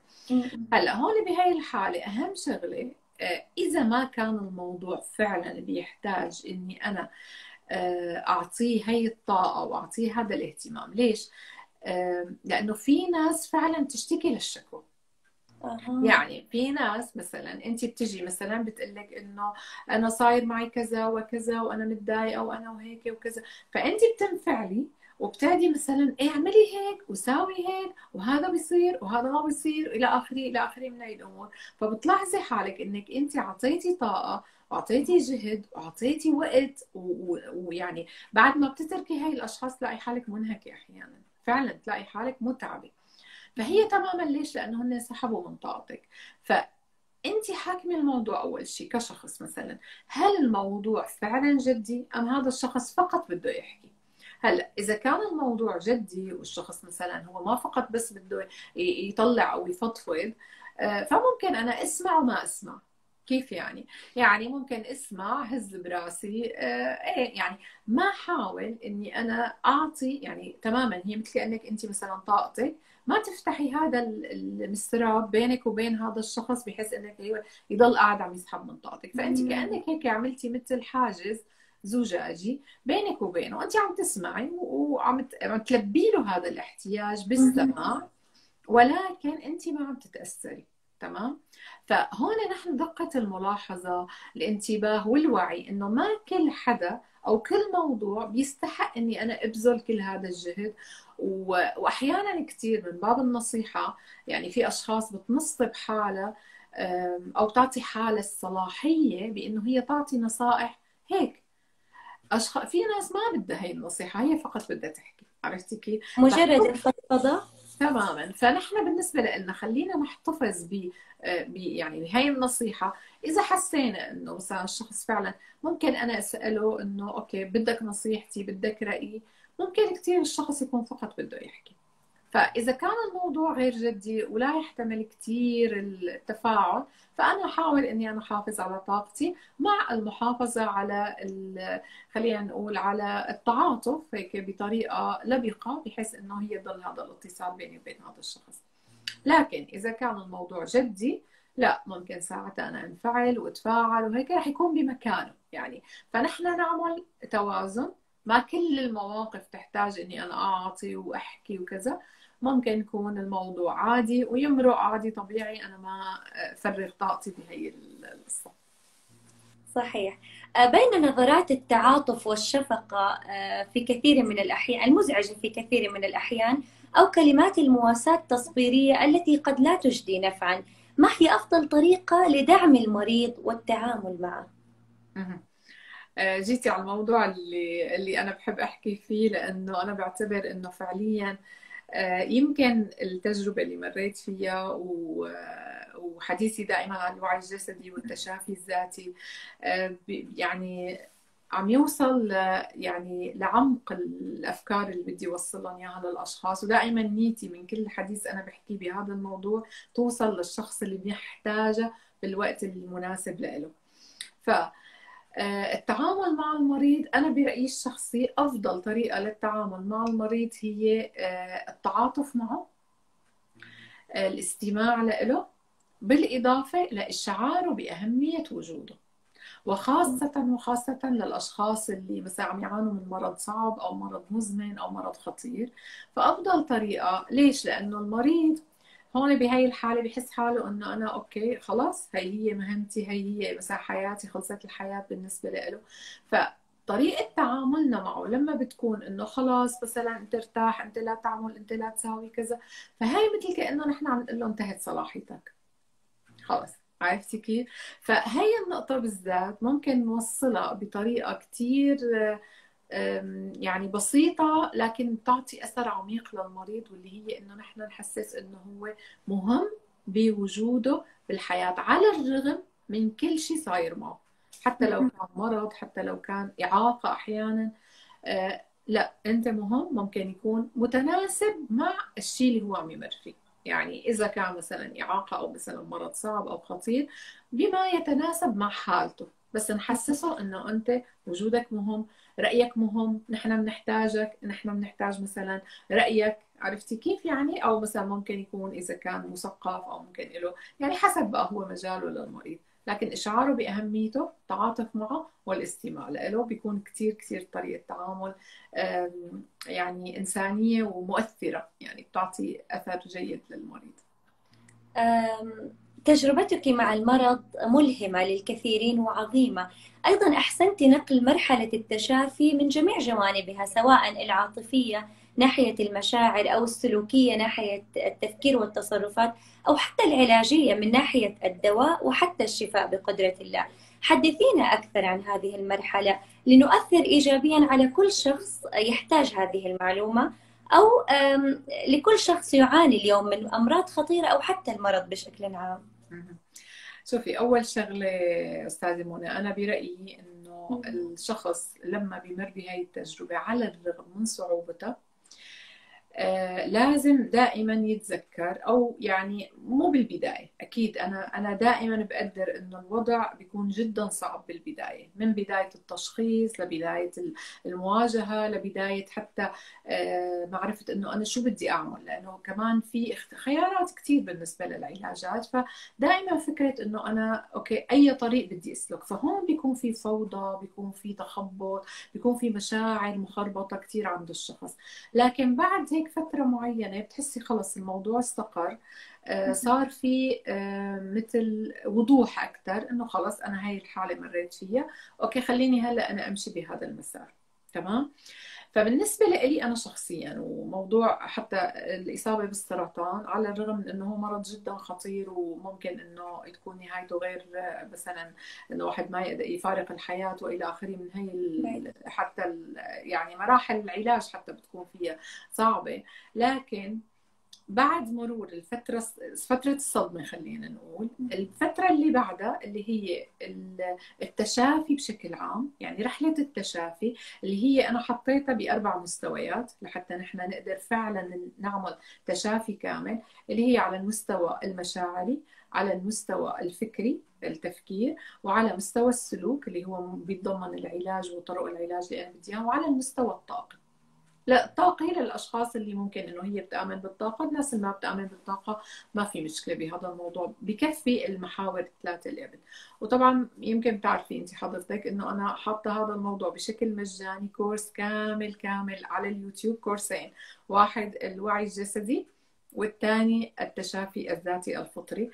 هلأ هون بهي الحالة أهم شغلة آه، إذا ما كان الموضوع فعلا بيحتاج إني أنا آه، أعطيه هي الطاقة وأعطيه هذا الاهتمام. ليش؟ لأنه في ناس فعلا تشتكي للشكوى. يعني في ناس مثلا انت بتجي مثلا بتقول لك إنه أنا صاير معي كذا وكذا وأنا متضايقة وأنا وهيك وكذا فانت بتنفعلي وبتعدي مثلا إيه اعملي هيك وساوي هيك وهذا بيصير وهذا ما بيصير إلى آخره إلى آخره من هاي الأمور. فبتلاحظي حالك إنك انت اعطيتي طاقة واعطيتي جهد واعطيتي وقت ويعني بعد ما بتتركي هاي الأشخاص تلاقي حالك منهكة أحيانا. فعلا تلاقي حالك متعبة. فهي تماما ليش؟ لأنه هن سحبوا من طاقتك. فانت حاكمة الموضوع أول شيء كشخص مثلا هل الموضوع فعلا جدي أم هذا الشخص فقط بده يحكي؟ هلأ إذا كان الموضوع جدي والشخص مثلا هو ما فقط بس بده يطلع أو يفضفض آه، فممكن أنا أسمع وما أسمع. كيف يعني؟ يعني ممكن أسمع هز براسي آه إيه يعني ما حاول إني أنا أعطي يعني تماما هي مثل كانك انت مثلا طاقتك ما تفتحي هذا المسراب بينك وبين هذا الشخص بحيث إنك يضل قاعد عم يسحب من طاقتك. فأنت كأنك هيك عملتي مثل حاجز زجاجي بينك وبينه. أنت عم تسمعي وعم تلبي له هذا الاحتياج بالسماع ولكن أنت ما عم تتأثري. تمام؟ فهون نحن دقة الملاحظة الانتباه والوعي إنه ما كل حدا أو كل موضوع بيستحق إني أنا أبذل كل هذا الجهد. واحيانا كثير من باب النصيحة يعني في أشخاص بتنصب حالها أو تعطي حالها الصلاحية بإنه هي تعطي نصائح هيك. أشخاص في ناس ما بدها هي النصيحة هي فقط بدها تحكي عرفتي كيف؟ مجرد الفضفضة؟ تماما. فنحن بالنسبة لنا خلينا نحتفظ ب يعني بهي النصيحة. إذا حسينا إنه مثلا الشخص فعلا ممكن أنا أسأله إنه أوكي بدك نصيحتي بدك رأيي ممكن كثير الشخص يكون فقط بده يحكي. فإذا كان الموضوع غير جدي ولا يحتمل كثير التفاعل فأنا أحاول إني أنا أحافظ على طاقتي مع المحافظة على خلينا نقول على التعاطف هيك بطريقة لبقة بحيث إنه هي يضل هذا الاتصال بيني وبين هذا الشخص. لكن إذا كان الموضوع جدي لا ممكن ساعتها أنا أنفعل وأتفاعل وهيك رح يكون بمكانه. يعني فنحن نعمل توازن ما كل المواقف تحتاج إني أنا أعطي وأحكي وكذا ممكن يكون الموضوع عادي ويمرق عادي طبيعي. أنا ما أفرغ طاقتي بهي القصة. صحيح. آه، بين نظرات التعاطف والشفقة آه، في كثير من الأحيان المزعجة في كثير من الأحيان أو كلمات المواساة التصبيرية التي قد لا تجدي نفعا ما هي أفضل طريقة لدعم المريض والتعامل معه؟ آه، جيتي على الموضوع اللي اللي أنا بحب أحكي فيه لأنه أنا بعتبر إنه فعليا يمكن التجربة اللي مريت فيها وحديثي دائما عن الوعي الجسدي والتشافي الذاتي آه، يعني عم يوصل يعني لعمق الأفكار اللي بدي أوصلهم إياها للأشخاص. ودائما نيتي من كل حديث أنا بحكيه بهذا الموضوع توصل للشخص اللي بيحتاجها بالوقت المناسب له ف آه، التعامل مع المريض أنا برأيي الشخصي أفضل طريقة للتعامل مع المريض هي آه، التعاطف معه آه، الاستماع له بالإضافة لإشعاره بأهمية وجوده وخاصة وخاصة للأشخاص اللي مثلا عم يعانوا من مرض صعب أو مرض مزمن أو مرض خطير فأفضل طريقة ليش؟ لأنه المريض هون بهي الحالة بحس حاله إنه أنا أوكي خلاص هي هي مهمتي هي هي مثلا حياتي خلصت الحياة بالنسبة له فطريقة تعاملنا معه لما بتكون إنه خلاص مثلا أنت ارتاح أنت لا تعمل أنت لا تساوي كذا فهي مثل كأنه نحن عم نقول له انتهت صلاحيتك خلص عرفتي كيف؟ فهي النقطة بالذات ممكن نوصلها بطريقة كتير يعني بسيطة لكن تعطي أثر عميق للمريض واللي هي إنه نحن نحسس إنه هو مهم بوجوده بالحياة على الرغم من كل شيء صاير معه. حتى لو كان مرض حتى لو كان إعاقة أحيانا آه، لا أنت مهم ممكن يكون متناسب مع الشيء اللي هو عم يمر فيه. يعني إذا كان مثلا إعاقة أو مثلا مرض صعب أو خطير بما يتناسب مع حالته. بس نحسسه إنه أنت وجودك مهم رأيك مهم نحن بنحتاجك نحن بنحتاج مثلا رأيك عرفتي كيف يعني؟ أو مثلا ممكن يكون إذا كان مثقف أو ممكن له يعني حسب بقى هو مجاله للمريض. لكن إشعاره بأهميته التعاطف معه والاستماع له بيكون كتير كتير طريقة تعامل يعني إنسانية ومؤثرة يعني بتعطي أثر جيد للمريض. تجربتك مع المرض ملهمة للكثيرين وعظيمة. أيضا أحسنت نقل مرحلة التشافي من جميع جوانبها سواء العاطفية ناحية المشاعر أو السلوكية ناحية التفكير والتصرفات أو حتى العلاجية من ناحية الدواء وحتى الشفاء بقدرة الله. حدثينا أكثر عن هذه المرحلة. لنؤثر إيجابيا على كل شخص يحتاج هذه المعلومة أو لكل شخص يعاني اليوم من أمراض خطيرة أو حتى المرض بشكل عام. شوفي أول شغلة أستاذة منى أنا برأيي إنه الشخص لما بيمر بهاي التجربة على الرغم من صعوبتها لازم دائما يتذكر أو يعني مو بالبداية. أكيد أنا أنا دائما بقدر إنه الوضع بيكون جدا صعب بالبداية. من بداية التشخيص لبداية المواجهة لبداية حتى آه، معرفة إنه أنا شو بدي أعمل. لأنه كمان في خيارات كثير بالنسبة للعلاجات. فدائما فكرة إنه أنا أوكي أي طريق بدي أسلك. فهون بيكون في فوضى بيكون في تخبط بيكون في مشاعر مخربطة كثير عند الشخص. لكن بعد هيك فترة معينة بتحسي خلص الموضوع استقر آه، صار في آه، مثل وضوح أكثر إنه خلص أنا هاي الحالة مريت فيها أوكي خليني هلأ أنا أمشي بهذا المسار تمام؟ فبالنسبة لي أنا شخصيا وموضوع حتى الإصابة بالسرطان على الرغم من أنه مرض جدا خطير وممكن أنه تكون نهايته غير مثلا أنه واحد ما يقدر يفارق الحياة وإلى آخره من هي حتى يعني مراحل العلاج حتى بتكون فيها صعبة. لكن بعد مرور الفترة فترة الصدمة خلينا نقول الفترة اللي بعدها اللي هي التشافي بشكل عام يعني رحلة التشافي اللي هي أنا حطيتها بأربع مستويات لحتى نحن نقدر فعلا نعمل تشافي كامل اللي هي على المستوى المشاعري على المستوى الفكري التفكير وعلى مستوى السلوك اللي هو بيتضمن العلاج وطرق العلاج اللي أنا بديها وعلى المستوى الطاقي. لا الطاقة هي للأشخاص اللي ممكن إنه هي بتآمن بالطاقة الناس اللي ما بتآمن بالطاقة ما في مشكلة بهذا الموضوع بكفي المحاور الثلاثة اللي قبل وطبعا يمكن بتعرفي أنت حضرتك إنه أنا حاطة هذا الموضوع بشكل مجاني كورس كامل كامل على اليوتيوب كورسين واحد الوعي الجسدي والثاني التشافي الذاتي الفطري.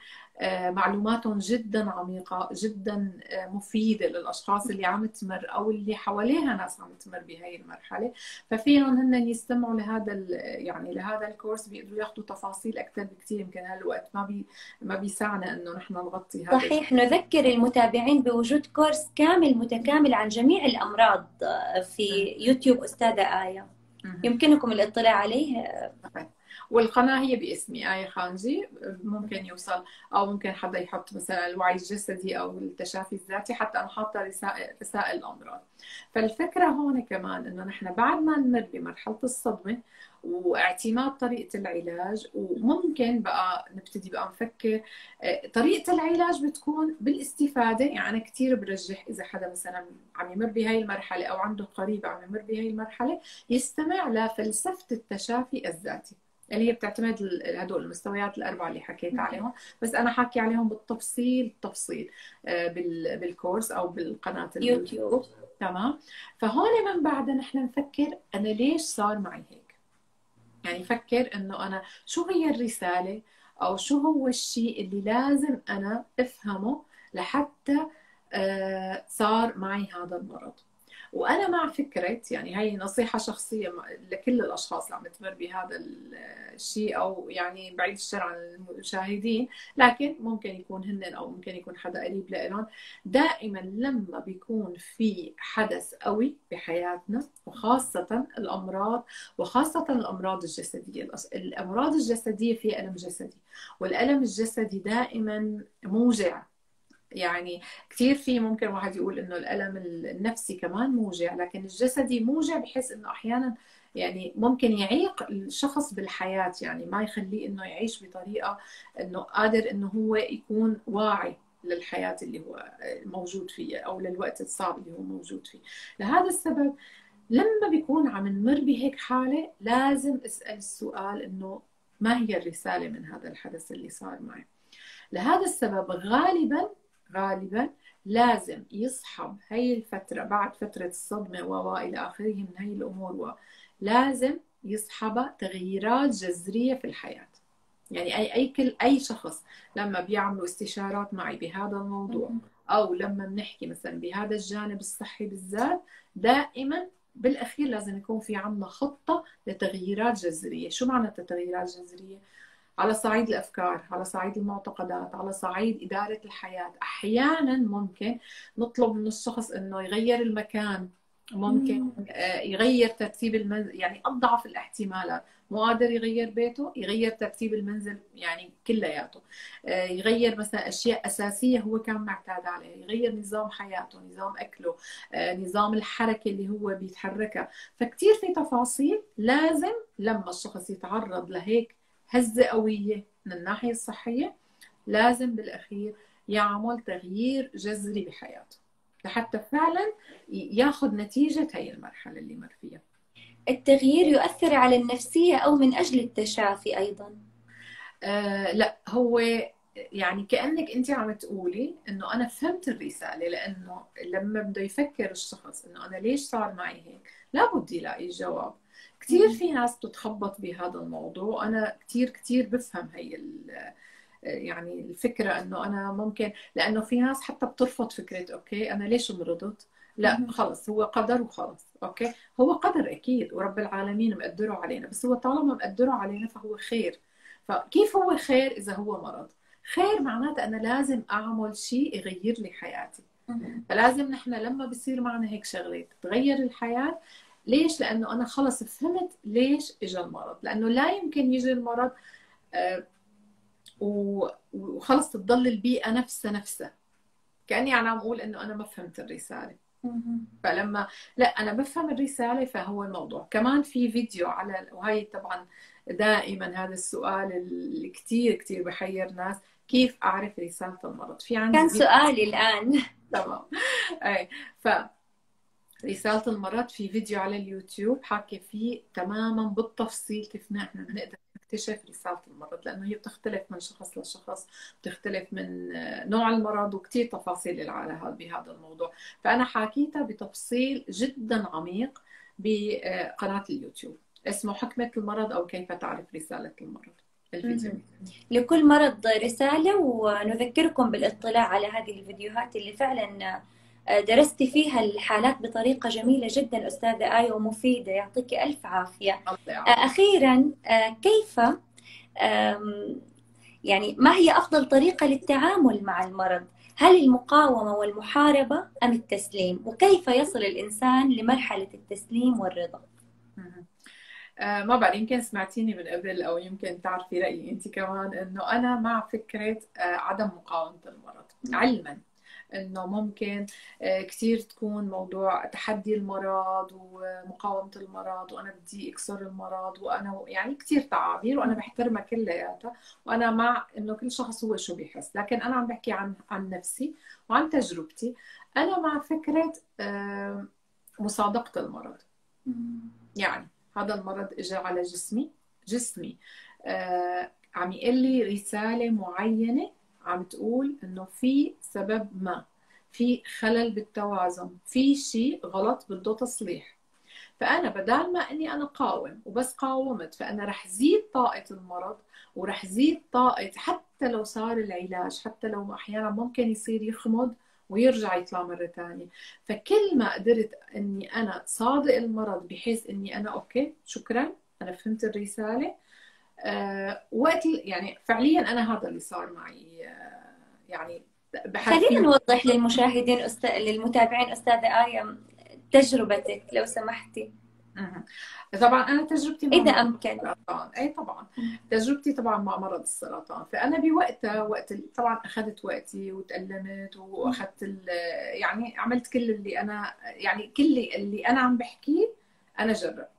معلوماتهم جدا عميقة جدا آه، مفيدة للأشخاص اللي عم تمر أو اللي حواليها ناس عم تمر بهاي المرحلة. ففيهم هن يستمعوا لهذا يعني لهذا الكورس بيقدروا ياخذوا تفاصيل أكثر بكثير يمكن هالوقت ما بي ما بيسعنا إنه نحن نغطي هذا صحيح نذكر المتابعين بوجود كورس كامل متكامل عن جميع الأمراض آه، في يوتيوب أستاذة آية. يمكنكم الاطلاع عليه؟ والقناة هي باسمي آية خانجي. ممكن يوصل أو ممكن حدا يحط مثلا الوعي الجسدي أو التشافي الذاتي حتى أنا حاطة رسائل رسائل الأمراض. فالفكرة هون كمان إنه نحن بعد ما نمر بمرحلة الصدمة واعتماد طريقة العلاج وممكن بقى نبتدي بقى نفكر آه، طريقة العلاج بتكون بالاستفادة. يعني أنا كثير برجح إذا حدا مثلا عم يمر بهاي المرحلة أو عنده قريب عم يمر بهاي المرحلة يستمع لفلسفة التشافي الذاتي. اللي هي بتعتمد هدول المستويات الأربعة اللي حكيت عليهم. بس أنا حاكي عليهم بالتفصيل التفصيل آه، بالكورس أو بالقناة اليوتيوب تمام. فهون من بعد نحن نفكر أنا ليش صار معي هيك؟ يعني فكر إنه أنا شو هي الرسالة أو شو هو الشيء اللي لازم أنا أفهمه لحتى آه، صار معي هذا المرض؟ وأنا مع فكرة يعني هي نصيحة شخصية لكل الأشخاص اللي عم تمر بهذا الشيء أو يعني بعيد الشر عن المشاهدين لكن ممكن يكون هن أو ممكن يكون حدا قريب لهم دائما لما بيكون في حدث قوي بحياتنا وخاصة الأمراض وخاصة الأمراض الجسدية الأمراض الجسدية في ألم جسدي والألم الجسدي دائما موجع. يعني كثير في ممكن واحد يقول إنه الألم النفسي كمان موجع لكن الجسدي موجع بحيث إنه أحيانا يعني ممكن يعيق الشخص بالحياة يعني ما يخليه إنه يعيش بطريقة إنه قادر إنه هو يكون واعي للحياة اللي هو موجود فيها أو للوقت الصعب اللي هو موجود فيه. لهذا السبب لما بيكون عم نمر بهيك حالة لازم أسأل السؤال إنه ما هي الرسالة من هذا الحدث اللي صار معي؟ لهذا السبب غالبا غالبا لازم يصحب هي الفترة بعد فترة الصدمة وإلى آخره من هي الأمور لازم يصحبها تغييرات جذرية في الحياة. يعني أي أي كل أي شخص لما بيعملوا استشارات معي بهذا الموضوع أو لما بنحكي مثلا بهذا الجانب الصحي بالذات دائما بالأخير لازم يكون في عندنا خطة لتغييرات جذرية، شو معنى تغييرات جذرية؟ على صعيد الأفكار، على صعيد المعتقدات، على صعيد إدارة الحياة، أحيانا ممكن نطلب من الشخص إنه يغير المكان ممكن آه، يغير ترتيب المنزل يعني أضعف الاحتمالات. مو قادر يغير بيته يغير ترتيب المنزل يعني كلياته. آه، يغير مثلا أشياء أساسية هو كان معتاد عليها. يغير نظام حياته نظام أكله آه، نظام الحركة اللي هو بيتحركها. فكتير في تفاصيل لازم لما الشخص يتعرض لهيك هزة قوية من الناحية الصحية لازم بالأخير يعمل تغيير جذري بحياته لحتى فعلا ياخذ نتيجة هي المرحلة اللي مر فيها. التغيير يؤثر على النفسية أو من أجل التشافي أيضا؟ آه لا هو يعني كأنك أنت عم تقولي إنه أنا فهمت الرسالة لأنه لما بده يفكر الشخص إنه أنا ليش صار معي هيك لابد يلاقي جواب كثير في ناس بتتخبط بهذا الموضوع. وأنا كثير كثير بفهم هي يعني الفكرة إنه أنا ممكن لأنه في ناس حتى بترفض فكرة okay أنا ليش مرضت؟ لا خلص هو قدر وخلص okay؟ هو قدر أكيد ورب العالمين مقدره علينا بس هو طالما مقدره علينا فهو خير. فكيف هو خير إذا هو مرض؟ خير معناته أنا لازم أعمل شيء يغير لي حياتي. فلازم نحن لما بصير معنا هيك شغلة تغير الحياة ليش؟ لأنه أنا خلص فهمت ليش اجى المرض، لأنه لا يمكن يجي المرض آه، وخلص تضل البيئة نفسها نفسها. كأني أنا عم أقول إنه أنا ما فهمت الرسالة. فلما لا أنا بفهم الرسالة فهو الموضوع. كمان في فيديو على وهي طبعا دائما هذا السؤال اللي كثير كثير بحير ناس. كيف أعرف رسالة المرض؟ في عندي كان سؤالي الآن. تمام. أي ف رسالة المرض في فيديو على اليوتيوب حاكي فيه تماما بالتفصيل كيف نحن بنقدر نكتشف رسالة المرض لأنه هي بتختلف من شخص لشخص بتختلف من نوع المرض وكثير تفاصيل على هذا بهذا الموضوع. فأنا حاكيتها بتفصيل جدا عميق بقناة اليوتيوب. اسمه حكمة المرض أو كيف تعرف رسالة المرض. الفيديو. لكل مرض رسالة ونذكركم بالاطلاع على هذه الفيديوهات اللي فعلا درستي فيها الحالات بطريقة جميلة جدا أستاذة آية ومفيدة يعطيك ألف عافية. أخيرا كيف يعني ما هي أفضل طريقة للتعامل مع المرض؟ هل المقاومة والمحاربة أم التسليم؟ وكيف يصل الإنسان لمرحلة التسليم والرضا؟ آه ما بعرف يمكن سمعتيني من قبل أو يمكن تعرفي رأيي أنت كمان إنه أنا مع فكرة آه عدم مقاومة المرض علما. إنه ممكن آه، كثير تكون موضوع تحدي المرض ومقاومة المرض وأنا بدي أكسر المرض وأنا يعني كثير تعابير وأنا بحترمها كلياتها وأنا مع إنه كل شخص هو شو بيحس. لكن أنا عم بحكي عن عن نفسي وعن تجربتي. أنا مع فكرة آه، مصادقة المرض. يعني هذا المرض اجى على جسمي جسمي آه، عم يقول لي رسالة معينة عم تقول إنه في سبب ما في خلل بالتوازن في شيء غلط بده تصليح. فأنا بدال ما إني أنا قاوم وبس قاومت فأنا رح زيد طاقة المرض ورح زيد طاقة حتى لو صار العلاج حتى لو أحيانا ممكن يصير يخمد ويرجع يطلع مرة ثانية فكل ما قدرت إني أنا صادق المرض بحيث إني أنا أوكي شكرا أنا فهمت الرسالة. وقت يعني فعليا أنا هذا اللي صار معي آه، يعني خلينا نوضح للمشاهدين أست... للمتابعين أستاذة آية تجربتك لو سمحتي. طبعا أنا تجربتي مع إذا أمكن. السرطان. إي طبعا. تجربتي طبعا مع مرض السرطان. فأنا بوقتها وقت طبعا أخذت وقتي وتألمت وأخذت يعني عملت كل اللي أنا يعني كل اللي أنا عم بحكيه أنا جربته.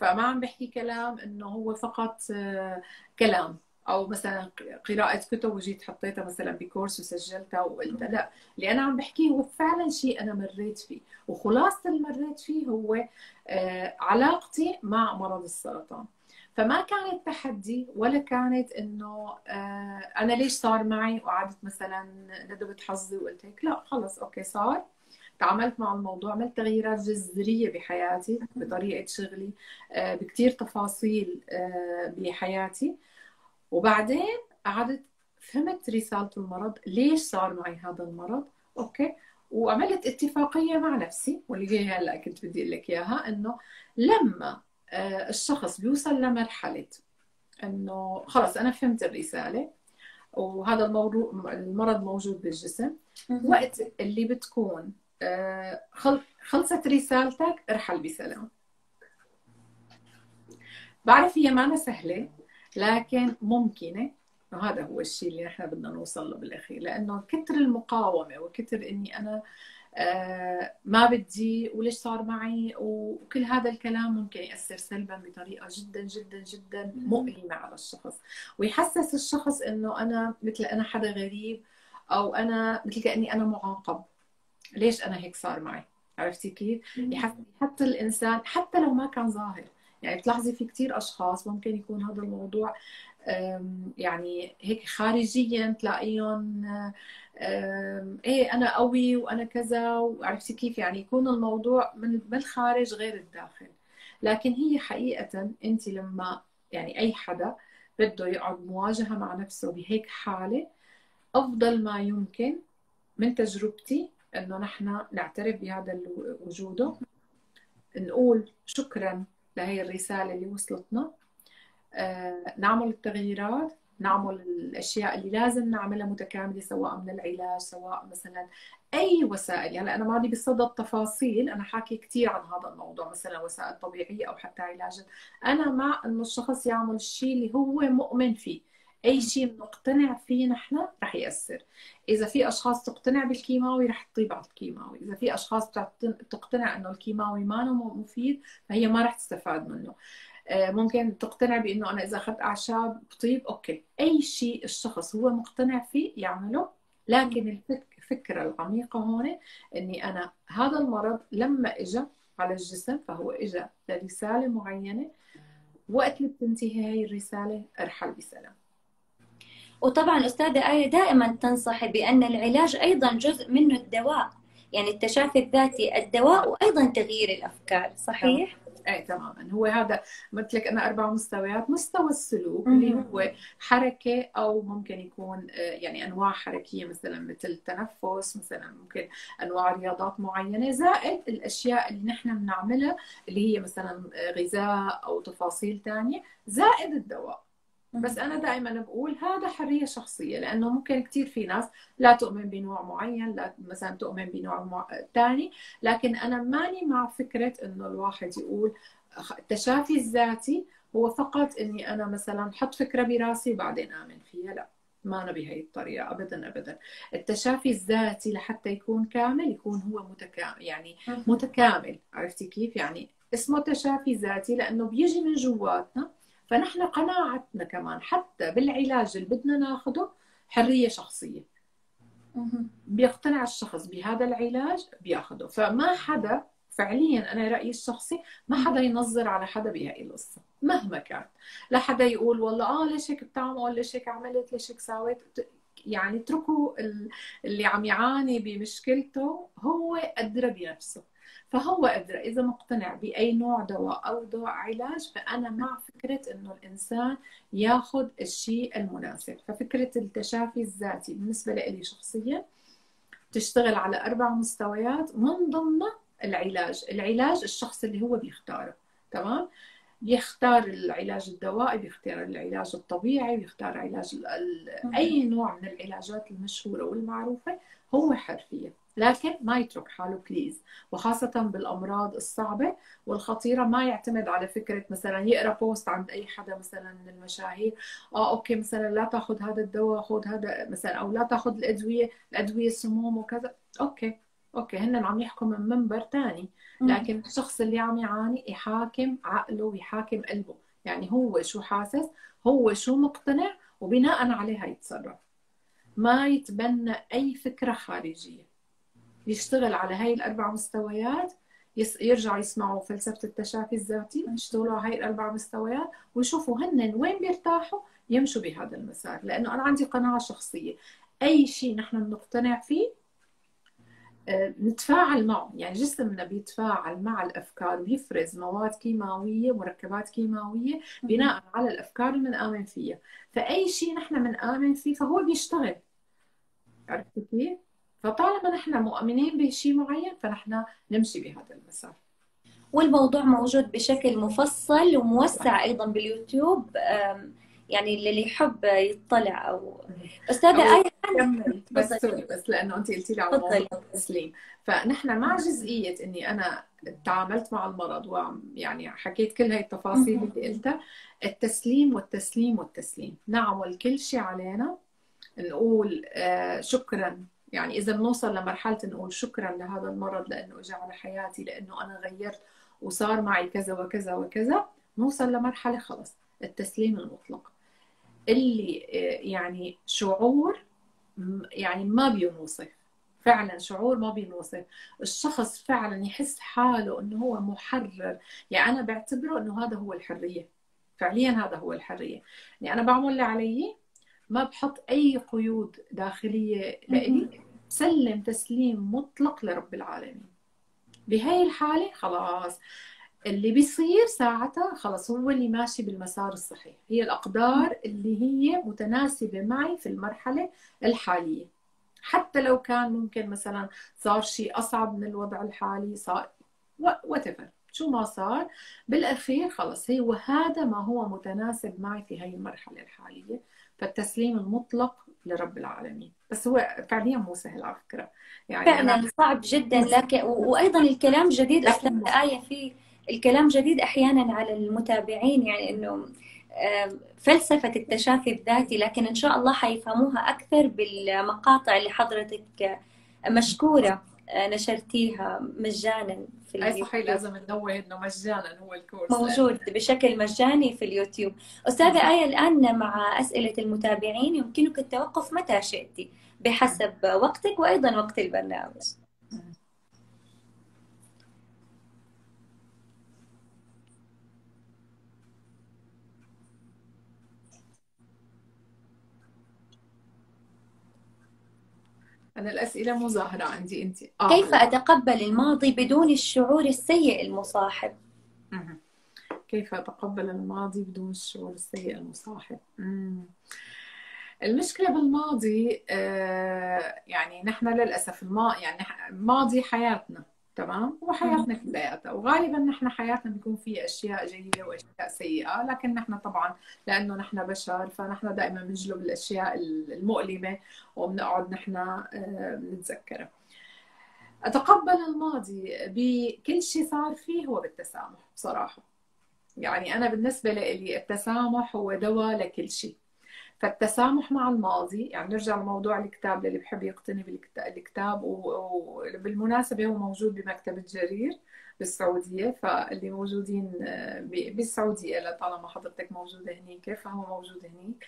فما عم بحكي كلام إنه هو فقط آه، كلام. أو مثلا قراءة كتب وجيت حطيتها مثلا بكورس وسجلتها وقلتها لا اللي أنا عم بحكيه هو فعلا شيء أنا مريت فيه. وخلاصة اللي مريت فيه هو آه، علاقتي مع مرض السرطان. فما كانت تحدي ولا كانت إنه آه أنا ليش صار معي وقعدت مثلا ندبت حظي وقلت هيك. لا خلص okay صار. تعاملت مع الموضوع عملت تغييرات جذرية بحياتي بطريقة شغلي آه بكثير تفاصيل آه بحياتي. وبعدين قعدت فهمت رسالة المرض ليش صار معي هذا المرض؟ okay. وعملت اتفاقية مع نفسي واللي هي هلأ كنت بدي أقول لك إياها إنه لما آه، الشخص بيوصل لمرحلة إنه خلص أنا فهمت الرسالة وهذا المرض موجود بالجسم وقت اللي بتكون خلصت رسالتك ارحل بسلام. بعرف هي ما سهلة لكن ممكنة. وهذا هو الشيء اللي نحن بدنا نوصل له بالأخير. لأنه كثر المقاومة وكثر إني أنا آه، ما بدي وليش صار معي وكل هذا الكلام ممكن يأثر سلبا بطريقة جدا جدا جدا مؤلمة على الشخص. ويحسس الشخص إنه أنا مثل أنا حدا غريب أو أنا مثل كأني أنا معاقب. ليش أنا هيك صار معي؟ عرفتي كيف؟ يحط الانسان حتى لو ما كان ظاهر. يعني بتلاحظي في كثير أشخاص ممكن يكون هذا الموضوع يعني هيك خارجيا تلاقيهم إيه أنا قوي وأنا كذا وعرفتي كيف؟ يعني يكون الموضوع من الخارج غير الداخل. لكن هي حقيقة أنت لما يعني أي حدا بده يقعد مواجهة مع نفسه بهيك حالة أفضل ما يمكن من تجربتي إنه نحن نعترف بهذا وجوده. نقول شكرا لهي الرسالة اللي وصلتنا. آه، نعمل التغييرات نعمل الأشياء اللي لازم نعملها متكاملة سواء من العلاج سواء مثلا أي وسائل. يعني أنا مالي بصدد تفاصيل أنا حاكي كثير عن هذا الموضوع مثلا وسائل طبيعية أو حتى علاج. أنا مع إنه الشخص يعمل الشيء اللي هو مؤمن فيه. أي شيء بنقتنع فيه نحن رح يأثر. إذا في أشخاص تقتنع بالكيماوي رح تطيب على الكيماوي. إذا في أشخاص تقتنع إنه الكيماوي ما مفيد فهي ما رح تستفاد منه. آه، ممكن تقتنع بإنه أنا إذا أخذت أعشاب بطيب أوكي. أي شيء الشخص هو مقتنع فيه يعمله. لكن الفكرة العميقة هون إني أنا هذا المرض لما اجى على الجسم فهو اجى لرسالة معينة وقت اللي بتنتهي هاي الرسالة ارحل بسلام وطبعا أستاذة آية دائما تنصح بأن العلاج أيضا جزء منه الدواء. يعني التشافي الذاتي الدواء وأيضا تغيير الأفكار صحيح؟ إيه تماما. هو هذا قلت لك أنا أربع مستويات. مستوى السلوك اللي هو حركة أو ممكن يكون آه، يعني أنواع حركية مثلا مثل التنفس مثلا ممكن أنواع رياضات معينة. زائد الأشياء اللي نحن بنعملها اللي هي مثلا غذاء أو تفاصيل ثانية زائد الدواء. بس أنا دائما بقول هذا حرية شخصية لأنه ممكن كثير في ناس لا تؤمن بنوع معين لا مثلا تؤمن بنوع ثاني لكن أنا ماني مع فكرة إنه الواحد يقول التشافي الذاتي هو فقط إني أنا مثلا حط فكرة براسي وبعدين آمن فيها. لا ما أنا بهي الطريقة أبدا أبدا. التشافي الذاتي لحتى يكون كامل يكون هو متكامل يعني متكامل. عرفتي كيف؟ يعني اسمه تشافي ذاتي لأنه بيجي من جواتنا فنحن قناعتنا كمان حتى بالعلاج اللي بدنا ناخده حرية شخصية. بيقتنع الشخص بهذا العلاج بياخده. فما حدا فعليا أنا رأيي الشخصي ما حدا ينظر على حدا بهاي القصة مهما كان. لا حدا يقول والله آه ليش هيك بتعمل؟ ليش هيك عملت؟ ليش هيك سويت؟ يعني اتركوا اللي عم يعاني بمشكلته هو ادرى بنفسه فهو إذا مقتنع بأي نوع دواء أو دواء علاج فأنا مع فكرة إنه الإنسان ياخذ الشيء المناسب. ففكرة التشافي الذاتي بالنسبة لي شخصيا تشتغل على أربع مستويات من ضمنها العلاج. العلاج الشخص اللي هو بيختاره تمام؟ بيختار العلاج الدوائي بيختار العلاج الطبيعي بيختار علاج أي نوع من العلاجات المشهورة والمعروفة هو حر فيها لكن ما يترك حاله please وخاصة بالأمراض الصعبة والخطيرة ما يعتمد على فكرة مثلا يقرأ post عند أي حدا مثلا من المشاهير. آه okay مثلا لا تاخذ هذا الدواء خذ هذا مثلا أو لا تاخذ الأدوية الأدوية سموم وكذا. okay. okay هن عم يحكوا من منبر ثاني لكن الشخص اللي عم يعاني يحاكم عقله ويحاكم قلبه. يعني هو شو حاسس؟ هو شو مقتنع؟ وبناء عليها يتصرف. ما يتبنى أي فكرة خارجية. يشتغل على هاي الأربع مستويات يرجعوا يسمعوا فلسفة التشافي الذاتي يشتغلوا على هاي الأربع مستويات ويشوفوا هن وين بيرتاحوا يمشوا بهذا المسار. لأنه أنا عندي قناعة شخصية. أي شيء نحن بنقتنع فيه نتفاعل معه يعني جسمنا بيتفاعل مع الأفكار ويفرز مواد كيماوية مركبات كيماوية بناء على الأفكار اللي بنآمن فيها. فأي شيء نحن بنآمن فيه فهو بيشتغل. عرفتي كيف؟ فطالما نحن مؤمنين بشيء معين فنحن نمشي بهذا المسار. والموضوع موجود بشكل مفصل وموسع أيضا باليوتيوب. يعني اللي يحب يطلع أو استاذه آية كمل. بس سوري بس لأنه انت قلتي لي على موضوع التسليم. فنحن مع جزئية إني أنا تعاملت مع المرض ويعني حكيت كل هاي التفاصيل اللي قلتها. التسليم والتسليم والتسليم. نعمل كل شيء علينا. نقول آه شكرا. يعني إذا بنوصل لمرحلة نقول شكرا لهذا المرض لأنه اجى على حياتي لأنه أنا غيرت وصار معي كذا وكذا وكذا. نوصل لمرحلة خلص التسليم المطلق. اللي آه، يعني شعور يعني ما بينوصف. فعلا شعور ما بينوصف. الشخص فعلا يحس حاله إنه هو محرر. يعني أنا بعتبره إنه هذا هو الحرية. فعليا هذا هو الحرية. يعني أنا بعمل اللي علي ما بحط أي قيود داخلية لإلي. بسلم تسليم مطلق لرب العالمين. بهاي الحالة خلاص. اللي بيصير ساعتها خلص هو اللي ماشي بالمسار الصحيح. هي الأقدار اللي هي متناسبة معي في المرحلة الحالية. حتى لو كان ممكن مثلا صار شيء أصعب من الوضع الحالي صار whatever. شو ما صار بالأخير خلص هي وهذا ما هو متناسب معي في هاي المرحلة الحالية. فالتسليم المطلق لرب العالمين. بس هو فعليا مو سهل على فكرة. يعني فعلا صعب جدا. لكن وأيضا الكلام جديد أستاذ آية فيه الكلام جديد أحيانا على المتابعين يعني إنه فلسفة التشافي الذاتي لكن إن شاء الله حيفهموها أكثر بالمقاطع اللي حضرتك مشكورة آه، نشرتيها مجانا في اليوتيوب. أي صحيح لازم ننوه إنه مجانا هو الكورس موجود. بشكل مجاني في اليوتيوب أستاذة آية الآن مع أسئلة المتابعين يمكنك التوقف متى شئتي بحسب وقتك وأيضا وقت البرنامج أنا الأسئلة مظاهرة عندي أنت آه. كيف أتقبل الماضي بدون الشعور السيء المصاحب؟ كيف أتقبل الماضي بدون الشعور السيء المصاحب؟ مم. المشكلة بالماضي آه يعني نحن للأسف الما يعني ماضي حياتنا تمام؟ وحياتنا كلياتها. وغالبا نحن حياتنا بيكون في أشياء جيدة وأشياء سيئة لكن نحن طبعا لأنه نحن بشر فنحن دائما بنجلب الأشياء المؤلمة وبنقعد نحن آه، نتذكرها أتقبل الماضي بكل شيء صار فيه هو بالتسامح بصراحة. يعني أنا بالنسبة لي التسامح هو دواء لكل شيء. فالتسامح مع الماضي يعني نرجع لموضوع الكتاب اللي بحب يقتني بالكتاب وبالمناسبة هو موجود بمكتبة جرير بالسعودية فاللي موجودين بالسعودية لطالما حضرتك موجودة هنيك فهو موجود هنيك.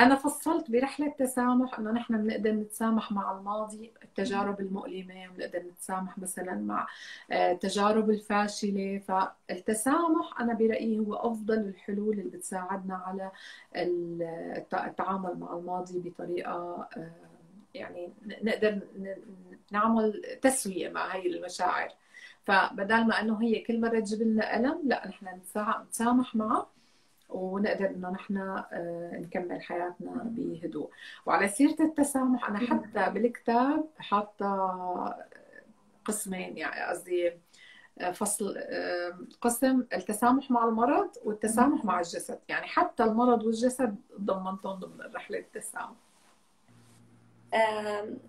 أنا فصلت برحلة تسامح إنه نحن بنقدر نتسامح مع الماضي التجارب المؤلمة بنقدر نتسامح مثلا مع التجارب آه، الفاشلة. فالتسامح أنا برأيي هو أفضل الحلول اللي بتساعدنا على التعامل مع الماضي بطريقة آه، يعني نقدر نعمل تسوية مع هاي المشاعر. فبدل ما إنه هي كل مرة تجيب لنا ألم لا نحن نتسامح معها ونقدر إنه نحن آه، نكمل حياتنا بهدوء. وعلى سيرة التسامح أنا حتى بالكتاب حاطة قسمين يعني قصدي آه، فصل آه، قسم التسامح مع المرض والتسامح مع الجسد. يعني حتى المرض والجسد ضمنتهم ضمن رحلة التسامح.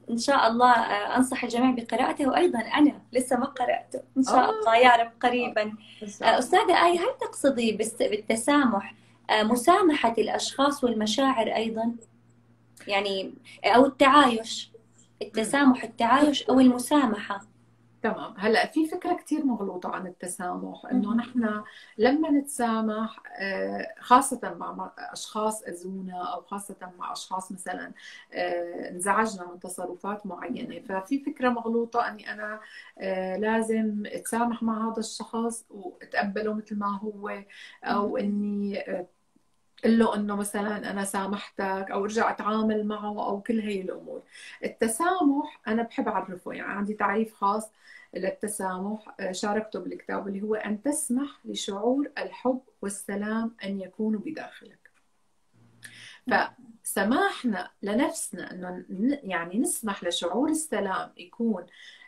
إن شاء الله أنصح الجميع بقراءته. وأيضا أنا لسه ما قراته إن شاء الله يعرف قريبا. أستاذة آية هل تقصدي بالتسامح مسامحة الأشخاص والمشاعر أيضا؟ يعني أو التعايش التسامح التعايش أو المسامحة. تمام. هلأ في فكرة كثير مغلوطة عن التسامح إنه نحن لما نتسامح آه، خاصة مع أشخاص اذونا أو خاصة مع أشخاص مثلا آه، انزعجنا من تصرفات معينة. ففي فكرة مغلوطة إني أنا آه، لازم أتسامح مع هذا الشخص وأتقبله مثل ما هو أو إني قل له إنه مثلا أنا سامحتك أو ارجع أتعامل معه أو كل هي الأمور. التسامح أنا بحب أعرفه يعني عندي تعريف خاص للتسامح آه، شاركته بالكتاب اللي هو أن تسمح لشعور الحب والسلام أن يكونوا بداخلك. فسماحنا لنفسنا إنه يعني نسمح لشعور السلام يكون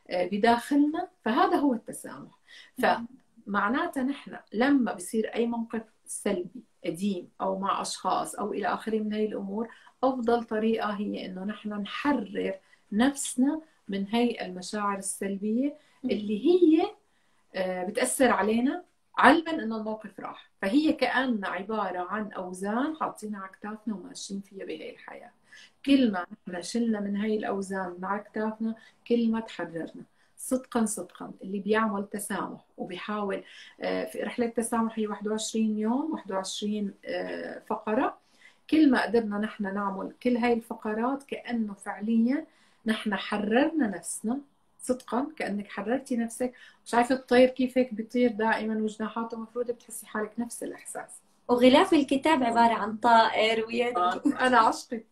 آه، بداخلنا فهذا هو التسامح. فمعناتها نحن لما بصير أي موقف سلبي قديم أو مع أشخاص أو إلى آخره من هي الأمور أفضل طريقة هي إنه نحن نحرر نفسنا من هي المشاعر السلبية اللي هي آه، بتأثر علينا علما إنه الموقف راح. فهي كانها عبارة عن أوزان حاطينها على كتافنا وماشيين فيها بهي الحياة. كل ما نحن شلنا من هي الأوزان مع كتافنا كل ما تحررنا. صدقا صدقا. اللي بيعمل تسامح وبيحاول آه، في رحلة التسامح هي 21 يوم 21 آه، فقرة. كل ما قدرنا نحن نعمل كل هاي الفقرات كأنه فعليا نحن حررنا نفسنا. صدقا كأنك حررتي نفسك. شايفة الطير كيف هيك بيطير دائما وجناحاته مفرودة بتحسي حالك نفس الإحساس. وغلاف الكتاب عبارة عن طائر ويد آه، أنا عشق (laughs)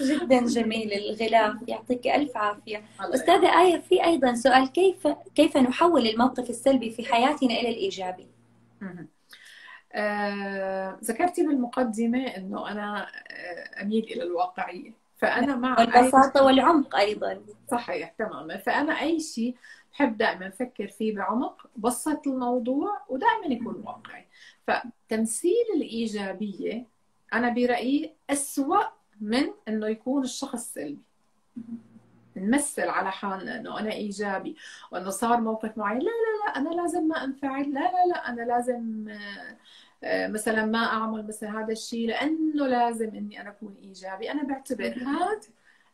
جدا جميل الغلاف يعطيك ألف عافية. أستاذة آية في أيضا سؤال كيف كيف نحول الموقف السلبي في حياتنا إلى الإيجابي؟ آه، ذكرتي بالمقدمة أنه أنا آه، أميل إلى الواقعية. فأنا مع والبساطة والعمق أيضا. صحيح تماما. فأنا أي شيء بحب دائما أفكر فيه بعمق بسط الموضوع ودائما يكون واقعي. فتمثيل الإيجابية أنا برأيي أسوأ من إنه يكون الشخص سلبي. نمثل على حالنا إنه أنا إيجابي وإنه صار موقف معين. لا لا لا أنا لازم ما أنفعل. لا لا لا أنا لازم آه، مثلا ما أعمل مثلا هذا الشيء لأنه لازم إني أنا أكون إيجابي. أنا بعتبر هذا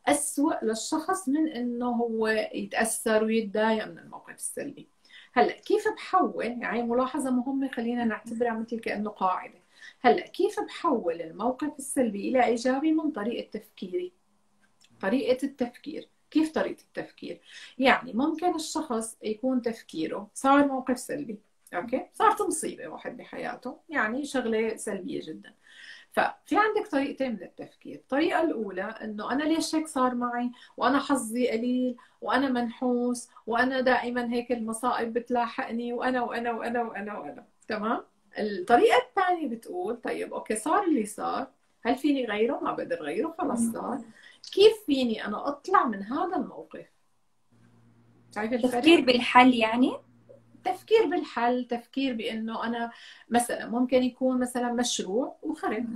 أسوأ للشخص من إنه هو يتأثر ويتضايق من الموقف السلبي. هلأ كيف بحول؟ يعني ملاحظة مهمة خلينا نعتبرها مثل كأنه قاعدة. هلأ كيف بحول الموقف السلبي إلى إيجابي من طريقة تفكيري؟ طريقة التفكير. كيف طريقة التفكير؟ يعني ممكن الشخص يكون تفكيره صار موقف سلبي. أوكي؟ صارت مصيبة واحد بحياته يعني شغلة سلبية جدا. ففي عندك طريقتين من التفكير. الطريقة الأولى أنه أنا ليش هيك صار معي؟ وأنا حظي قليل وأنا منحوس وأنا دائما هيك المصائب بتلاحقني وأنا وأنا وأنا وأنا وأنا. تمام؟ الطريقة الثانية بتقول طيب أوكي صار اللي صار. هل فيني غيره؟ ما بقدر غيره خلص صار. كيف فيني أنا أطلع من هذا الموقف؟ شايفة الفرق؟ تفكير بالحل يعني؟ تفكير بالحل تفكير بإنه أنا مثلا ممكن يكون مثلا مشروع وخرب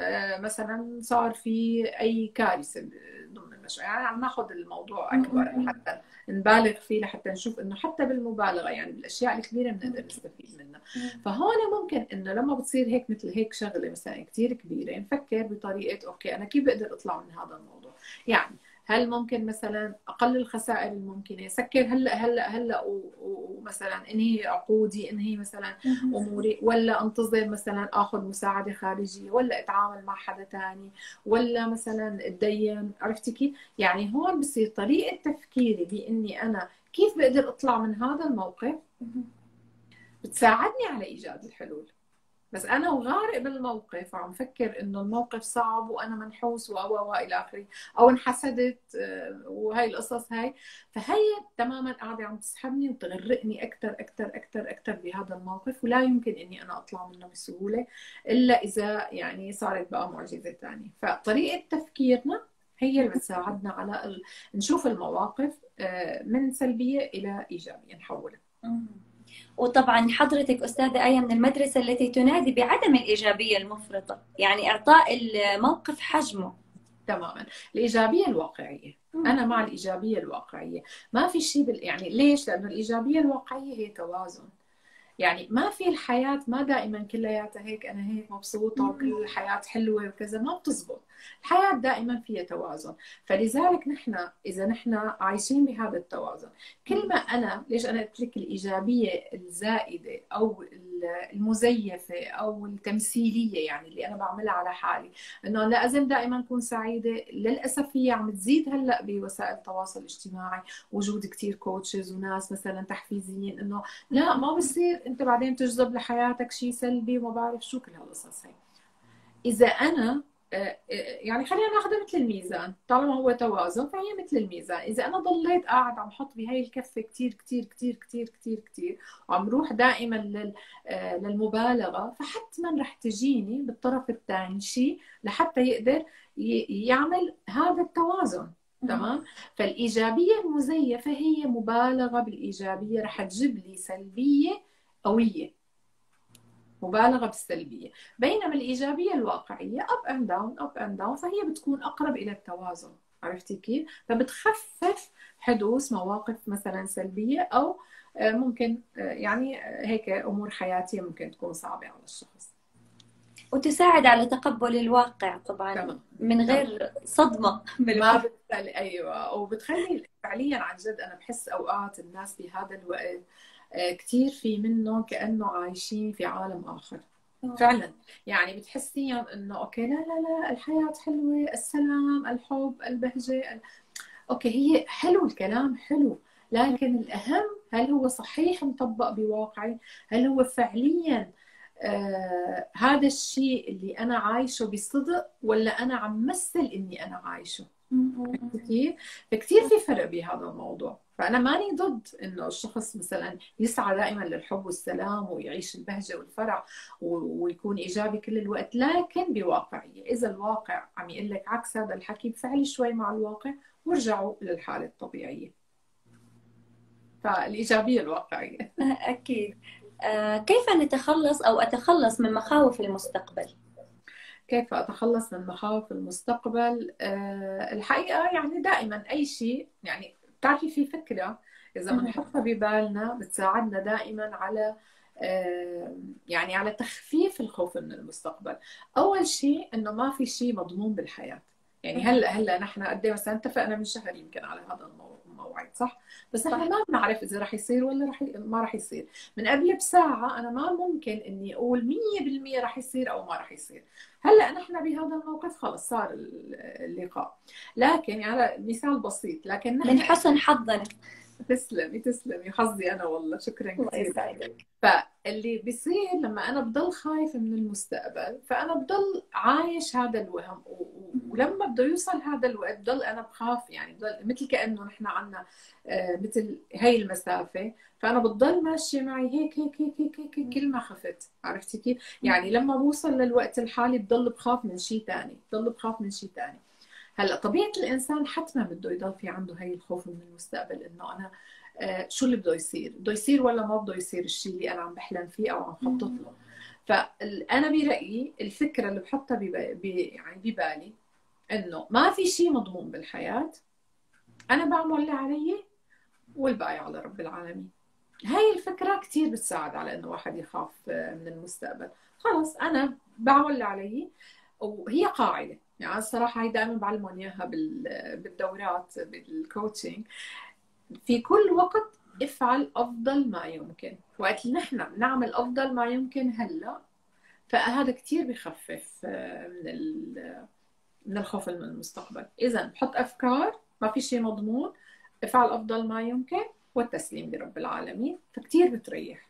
آه مثلا صار في أي كارثة ضمن المشروع. يعني عم ناخذ الموضوع أكبر حتى نبالغ فيه لحتى نشوف إنه حتى بالمبالغة يعني بالأشياء الكبيرة بنقدر نستفيد منها. فهون ممكن إنه لما بتصير هيك مثل هيك شغلة مثلا كثير كبيرة نفكر بطريقة أوكي أنا كيف بقدر أطلع من هذا الموضوع؟ يعني هل ممكن مثلا أقل الخسائر الممكنة؟ سكر هلا هلا هلأ ومثلا انهي عقودي انهي مثلا أموري ولا أنتظر مثلا آخذ مساعدة خارجية ولا أتعامل مع حدا ثاني ولا مثلا أتدين؟ عرفتي كيف؟ يعني هون بصير طريقة تفكيري بإني أنا كيف بقدر أطلع من هذا الموقف؟ بتساعدني على إيجاد الحلول. بس أنا وغارق بالموقف وعم فكر إنه الموقف صعب وأنا منحوس و و إلى آخره. أو انحسدت آه، وهي القصص هاي. فهي تماما قاعدة عم تسحبني وتغرقني أكثر أكثر أكثر أكثر بهذا الموقف. ولا يمكن إني أنا أطلع منه بسهولة إلا إذا يعني صارت بقى معجزة ثانية فطريقة تفكيرنا هي اللي بتساعدنا على ال... نشوف المواقف آه، من سلبية إلى إيجابية نحولها. وطبعا حضرتك أستاذة آية من المدرسة التي تنادي بعدم الإيجابية المفرطة يعني إعطاء الموقف حجمه. تماما. الإيجابية الواقعية. أنا مع الإيجابية الواقعية. ما في شيء بال... يعني ليش؟ لأنه الإيجابية الواقعية هي توازن. يعني ما في الحياة ما دائما كلياتها هيك أنا هيك مبسوطة وكل الحياة حلوة وكذا ما بتزبط. الحياة دائما فيها توازن. فلذلك نحن إذا نحن عايشين بهذا التوازن كل ما أنا ليش أنا قلت لك الإيجابية الزائدة أو المزيفة أو التمثيلية يعني اللي أنا بعملها على حالي إنه لازم دائما أكون سعيدة للأسف هي عم تزيد هلأ بوسائل التواصل الاجتماعي وجود كتير كوتشز وناس مثلا تحفيزيين إنه لا ما بصير أنت بعدين تجذب لحياتك شيء سلبي وما بعرف شو كل هالقصص هي. إذا أنا يعني خلينا ناخذها مثل الميزان. طالما هو توازن فهي مثل الميزان. إذا أنا ضليت قاعد عم حط بهي الكفة كثير كثير كثير كثير كثير كثير وعم روح دائما لل آه، للمبالغة فحتما رح تجيني بالطرف الثاني شيء لحتى يقدر يعمل هذا التوازن. تمام؟ فالإيجابية المزيفة هي مبالغة بالإيجابية. رح تجيب لي سلبية قوية. مبالغة بالسلبية. بينما الإيجابية الواقعية up and down up and down فهي بتكون أقرب إلى التوازن. عرفتي كيف؟ فبتخفف حدوث مواقف مثلا سلبية أو آه، ممكن آه، يعني آه، هيك أمور حياتية ممكن تكون صعبة على الشخص. وتساعد على تقبل الواقع طبعا تمام. من غير تمام. صدمة بالواقع ما بتخلي أيوه. وبتخلي فعليا عن جد أنا بحس أوقات الناس بهذا الوقت كثير في منهم كأنه عايشين في عالم آخر. أوه. فعلا. يعني بتحسيهم إنه okay لا لا لا الحياة حلوة السلام الحب البهجة ال... okay هي حلو الكلام حلو. لكن الأهم هل هو صحيح مطبق بواقعي؟ هل هو فعليا آه هذا الشيء اللي أنا عايشه بصدق ولا أنا عم مثل إني أنا عايشه؟ كيف؟ فكتير في فرق بهذا الموضوع. فأنا ماني ضد إنه الشخص مثلا يسعى دائما للحب والسلام ويعيش البهجة والفرح ويكون إيجابي كل الوقت. لكن بواقعية إذا الواقع عم يقول لك عكس هذا الحكي بفعلي شوي مع الواقع وارجعوا للحالة الطبيعية. فالإيجابية الواقعية. (laughs) أكيد. آه، كيف نتخلص أو أتخلص من مخاوف المستقبل؟ كيف أتخلص من مخاوف المستقبل؟ آه، الحقيقة يعني دائما أي شيء يعني بتعرفي في فكرة إذا بنحطها ببالنا بتساعدنا دائما على يعني على تخفيف الخوف من المستقبل. أول شيء إنه ما في شيء مضمون بالحياة. يعني هلأ هلأ نحن قد إيه مثلا اتفقنا من شهر يمكن على هذا الموعد صح؟ بس نحن ما بنعرف إذا رح يصير ولا رح ي... ما رح يصير. من قبل بساعة أنا ما ممكن إني أقول 100% رح يصير أو ما رح يصير. هلأ نحن بهذا الموقف خلص صار اللقاء. لكن يعني مثال بسيط لكن نحن من حسن حظنا. تسلمي تسلمي. حظي أنا والله. شكرا كثير. فاللي بيصير لما أنا بضل خايفة من المستقبل فأنا بضل عايش هذا الوهم. ولما بده يوصل هذا الوقت بضل أنا بخاف. يعني بضل مثل كأنه نحن عنا آه، مثل هي المسافة. فأنا بتضل ماشية معي هيك هيك هيك هيك, هيك, هيك كل ما خفت. عرفتي كيف؟ يعني لما بوصل للوقت الحالي بضل بخاف من شيء ثاني بضل بخاف من شيء ثاني هلا طبيعة الإنسان حتما بده يضل في عنده هي الخوف من المستقبل إنه أنا آه، شو اللي بده يصير؟ بده يصير ولا ما بده يصير الشيء اللي أنا عم بحلم فيه أو عم خطط له؟ فأنا برأيي الفكرة اللي بحطها يعني ببالي إنه ما في شيء مضمون بالحياة أنا بعمل اللي علي والباقي على رب العالمين. هاي الفكرة كثير بتساعد على إنه واحد يخاف آه، من المستقبل. خلص أنا بعمل اللي علي وهي قاعدة. يعني الصراحة هي دائما بعلمهم إياها بالدورات بالكوتشنج في كل وقت افعل أفضل ما يمكن. وقت نحن بنعمل أفضل ما يمكن هلأ فهذا كثير بخفف آه، من من الخوف من المستقبل. اذا بحط أفكار ما في شيء مضمون افعل أفضل ما يمكن والتسليم لرب العالمين. فكتير بتريح.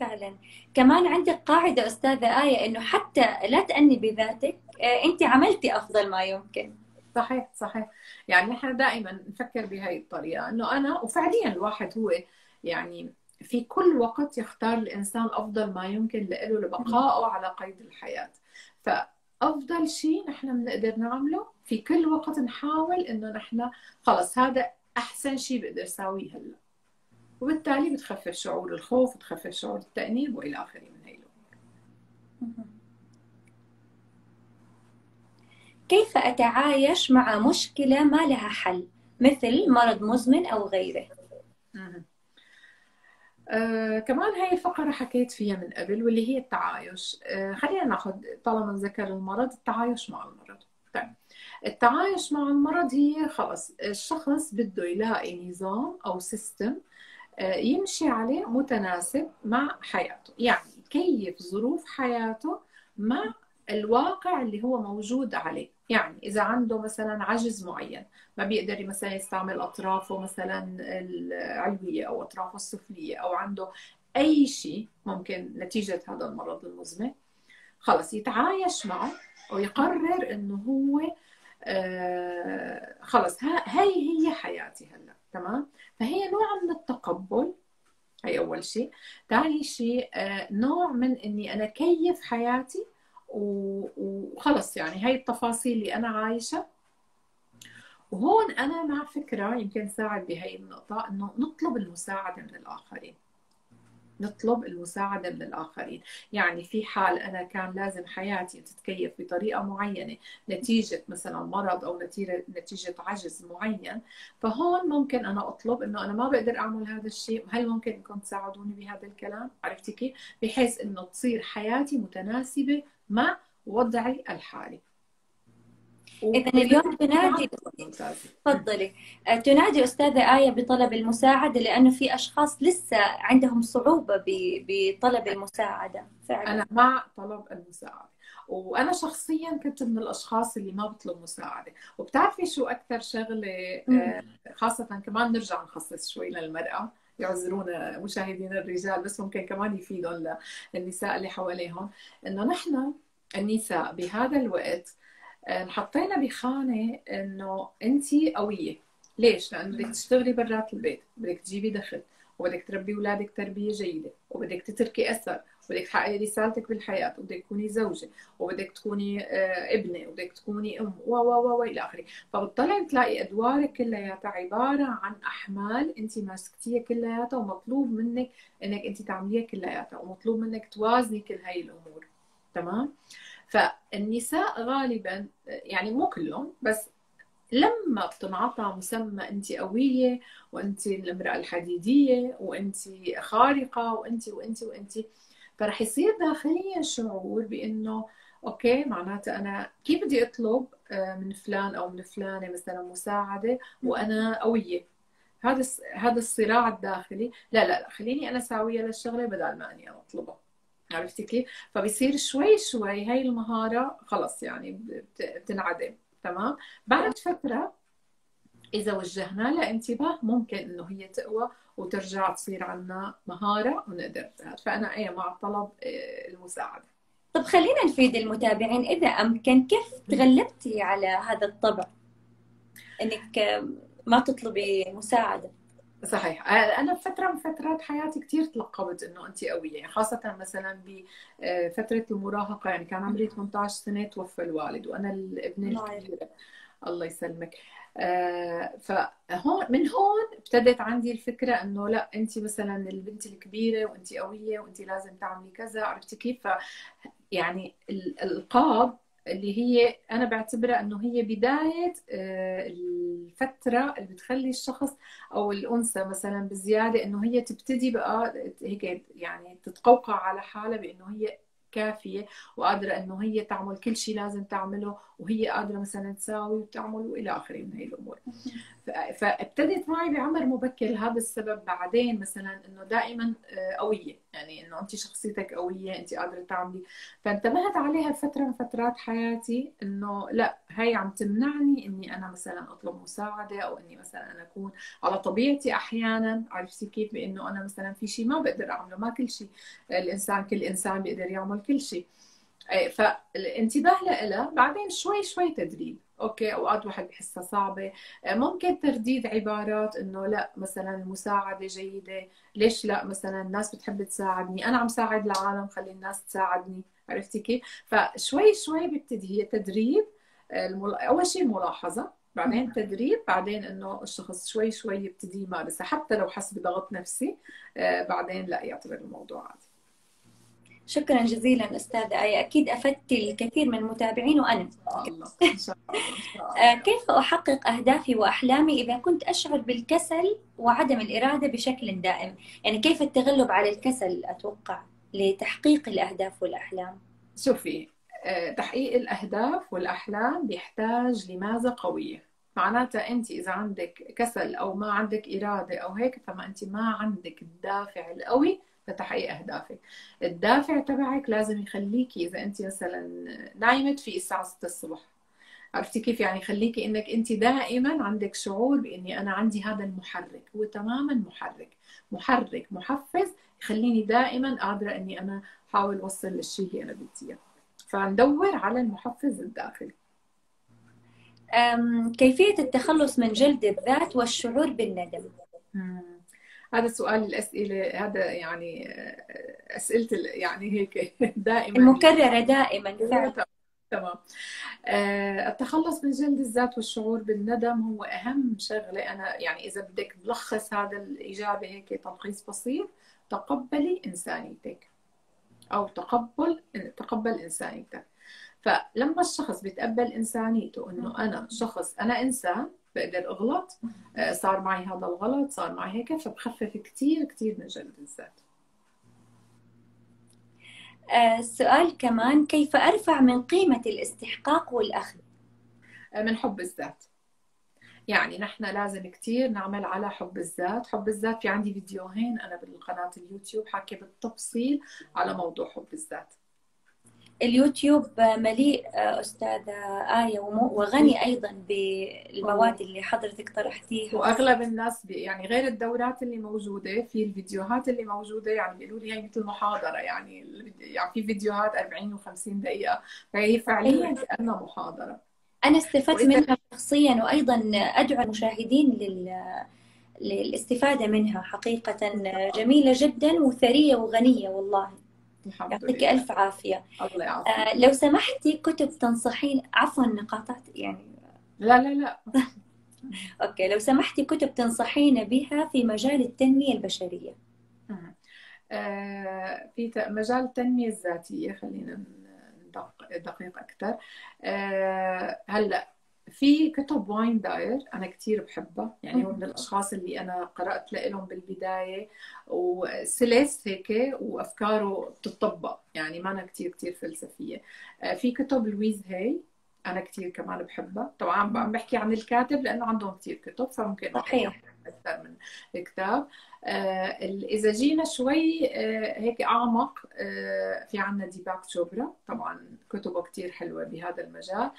فعلا. كمان عندك قاعدة أستاذة آية إنه حتى لا تأني بذاتك آه، أنت عملتي أفضل ما يمكن. صحيح صحيح. يعني نحن دائما نفكر بهي الطريقة إنه أنا وفعليا الواحد هو يعني في كل وقت يختار الإنسان أفضل ما يمكن له لبقائه على قيد الحياة. فأفضل شيء نحن بنقدر نعمله في كل وقت نحاول إنه نحن خلص هذا أحسن شيء بقدر اساويه هلأ. وبالتالي بتخفف شعور الخوف بتخفف شعور التأنيب وإلى آخره من هي كيف أتعايش مع مشكلة ما لها حل؟ مثل مرض مزمن أو غيره. آه، كمان هاي الفقرة حكيت فيها من قبل واللي هي التعايش. آه، خلينا ناخذ طالما ذكر المرض التعايش مع المرض. طيب التعايش مع المرض هي خلص الشخص بده يلاقي نظام أو سيستم آه، يمشي عليه متناسب مع حياته. يعني يكيف ظروف حياته مع الواقع اللي هو موجود عليه. يعني إذا عنده مثلا عجز معين ما بيقدر مثلا يستعمل أطرافه مثلا العلوية أو أطرافه السفلية أو عنده أي شيء ممكن نتيجة هذا المرض المزمن خلص يتعايش معه ويقرر إنه هو آه خلص هاي هي حياتي هلأ تمام؟ فهي نوع من التقبل هي أول شيء. ثاني شيء آه نوع من إني أنا كيف حياتي وخلص يعني. هاي التفاصيل اللي أنا عايشة. وهون أنا مع فكرة يمكن ساعد بهي النقطة إنه نطلب المساعدة من الآخرين. نطلب المساعدة من الآخرين. يعني في حال أنا كان لازم حياتي تتكيف بطريقة معينة نتيجة مثلا مرض أو نتيجة, عجز معين فهون ممكن أنا أطلب إنه أنا ما بقدر أعمل هذا الشيء. هل ممكن إنكم تساعدوني بهذا الكلام؟ عرفتي كيف؟ بحيث إنه تصير حياتي متناسبة مع وضعي الحالي. إذا اليوم تنادي تفضلي. آه، تنادي أستاذة آية بطلب المساعدة لأنه في أشخاص لسه عندهم صعوبة بطلب المساعدة. فعلا. أنا مع طلب المساعدة. وأنا شخصيا كنت من الأشخاص اللي ما بطلب مساعدة. وبتعرفي شو أكثر شغلة آه، خاصة كمان نرجع نخصص شوي للمرأة. يعذرونا مشاهدينا الرجال بس ممكن كمان يفيدهم للنساء اللي حواليهم إنه نحن النساء بهذا الوقت انحطينا بخانة إنه انت قوية ليش؟ لأنه بدك تشتغلي برات البيت بدك تجيبي دخل وبدك تربي أولادك تربية جيدة وبدك تتركي أثر وبدك تحققي رسالتك بالحياة وبدك تكوني زوجة وبدك تكوني آه، ابنة وبدك تكوني أم و و و إلى آخره. فبتطلعي تلاقي أدوارك كلياتها عبارة عن أحمال انت ماسكتيها كلياتها ومطلوب منك إنك انت تعمليها كلياتها ومطلوب منك توازني كل هاي الأمور. تمام؟ فالنساء غالبا يعني مو كلهم بس لما بتنعطى مسمى انت قوية وانت الامرأة الحديدية وانت خارقة وانت وانت وانت فرح يصير داخليا شعور بإنه أوكي معناته أنا كيف بدي أطلب آه، من فلان أو من فلانة مثلا مساعدة وأنا قوية؟ هذا هذا الصراع الداخلي. لا لا لا خليني أنا ساوية للشغلة بدل ما أني أطلبها. عرفتي كيف؟ فبصير شوي شوي هاي المهارة خلص يعني بتنعدم. تمام؟ بعد فترة إذا وجهنا لها انتباه ممكن إنه هي تقوى وترجع تصير عنا مهارة ونقدر فأنا أي مع طلب آه، المساعدة. طب خلينا نفيد المتابعين. إذا أمكن كيف تغلبتي على هذا الطبع؟ إنك ما تطلبي مساعدة. صحيح. آه، أنا فترة من فترات حياتي كثير تلقبت إنه انت قوية. يعني خاصة مثلا بفتره المراهقة يعني كان عمري 18 سنة توفى الوالد وأنا الابنه الكبيره الله يسلمك. آه، فهون من هون ابتدت عندي الفكرة إنه لا انت مثلا البنت الكبيرة وانت قوية وانت لازم تعملي كذا عرفتي كيف؟ يعني الألقاب اللي هي أنا بعتبرها إنه هي بداية آه، الفترة اللي بتخلي الشخص أو الأنثى مثلا بزيادة إنه هي تبتدي بقى هيك يعني تتقوقع على حالها بإنه هي كافية وقادرة إنه هي تعمل كل شيء لازم تعمله وهي قادرة مثلا تساوي وتعمل وإلى آخره من هي الأمور. فابتدت معي بعمر مبكر هذا السبب بعدين مثلا إنه دائما آه، قوية. يعني إنه انت شخصيتك قوية انت قادرة تعملي. فانتبهت عليها فتره من فترات حياتي إنه لا هي عم تمنعني إني أنا مثلا أطلب مساعدة أو إني مثلا أنا أكون على طبيعتي أحيانا. عرفتي كيف؟ بإنه أنا مثلا في شيء ما بقدر أعمله ما كل شيء الإنسان كل إنسان بيقدر يعمل كل شيء إيه، فالانتباه لها بعدين شوي شوي تدريب. أوكي أوقات واحد بحسها صعبة. إيه، ممكن ترديد عبارات إنه لا مثلا المساعده جيدة. ليش لا؟ مثلا الناس بتحب تساعدني. أنا عم ساعد العالم خلي الناس تساعدني. عرفتي كيف؟ فشوي شوي بيبتدي هي تدريب أول شيء ملاحظة بعدين تدريب بعدين إنه الشخص شوي شوي يبتدي يمارسها حتى لو حس بضغط نفسي. إيه، بعدين لا يعتبر الموضوع عادي. شكرا جزيلا أستاذة آية. أكيد أفدت الكثير من المتابعين وأنا. (laughs) كيف أحقق أهدافي وأحلامي إذا كنت أشعر بالكسل وعدم الإرادة بشكل دائم؟ يعني كيف التغلب على الكسل أتوقع لتحقيق الأهداف والأحلام؟ شوفي آه، تحقيق الأهداف والأحلام بيحتاج لماذا قوية؟ معناتها أنت إذا عندك كسل أو ما عندك إرادة أو هيك فما أنت ما عندك الدافع القوي لتحقيق أهدافك. الدافع تبعك لازم يخليكي إذا أنت مثلا نايمة في الساعة 6 الصبح. عرفتي كيف؟ يعني خليكي إنك أنت دائما عندك شعور بإني أنا عندي هذا المحرك هو تماما محرك. محرك محفز يخليني دائما قادرة إني أنا أحاول أوصل للشيء اللي أنا بدي إياه. فندور على المحفز الداخلي. كيفية التخلص من جلد الذات والشعور بالندم؟ هذا سؤال الأسئلة هذا يعني آه، أسئلة يعني هيك (laughs) دائما. المكررة دائما تمام. آه، التخلص من جلد الذات والشعور بالندم هو أهم شغلة. أنا يعني إذا بدك تلخص هذا الإجابة هيك تلخيص بسيط تقبلي إنسانيتك أو تقبل تقبل إنسانيتك. فلما الشخص بيتقبل إنسانيته إنه أنا شخص أنا إنسان بقدر أغلط آه، صار معي هذا الغلط صار معي هيك فبخفف كثير كثير من جلد الذات. السؤال آه، كمان كيف أرفع من قيمة الاستحقاق والأخذ؟ آه، من حب الذات. يعني نحن لازم كثير نعمل على حب الذات. حب الذات في عندي فيديوهين أنا بالقناة اليوتيوب حكي بالتفصيل على موضوع حب الذات. اليوتيوب مليء أستاذة آية وغني أيضا بالمواد اللي حضرتك طرحتيها. وأغلب الناس يعني غير الدورات اللي موجودة في الفيديوهات اللي موجودة يعني بيقولوا لي هي مثل محاضرة يعني يعني في فيديوهات 40 و50 دقيقة فهي فعليا إيه. كأنها محاضرة. أنا استفدت منها شخصيا وأيضا أدعو المشاهدين لل للاستفادة منها حقيقة جميلة جدا وثرية وغنية والله. يعطيك ألف عافية. الله يعافيك. آه لو سمحتي كتب تنصحين عفوا نقاطات يعني. لا لا لا. (laughs) أوكي لو سمحتي كتب تنصحين بها في مجال التنمية البشرية. آه في مجال التنمية الذاتية خلينا دقيق أكثر. آه هلأ في كتب واين داير أنا كثير بحبها يعني هو من الأشخاص اللي أنا قرأت لهم بالبداية وسلس هيك وأفكاره بتطبق يعني ما أنا كثير كثير فلسفية. آه، في كتب لويز هاي أنا كثير كمان بحبها. طبعا عم بحكي عن الكاتب لأنه عندهم كثير كتب فممكن صحيح. أكثر من كتاب آه، إذا جينا شوي آه، هيك أعمق آه، في عنا ديباك تشوبرا طبعا كتبه كثير حلوة بهذا المجال.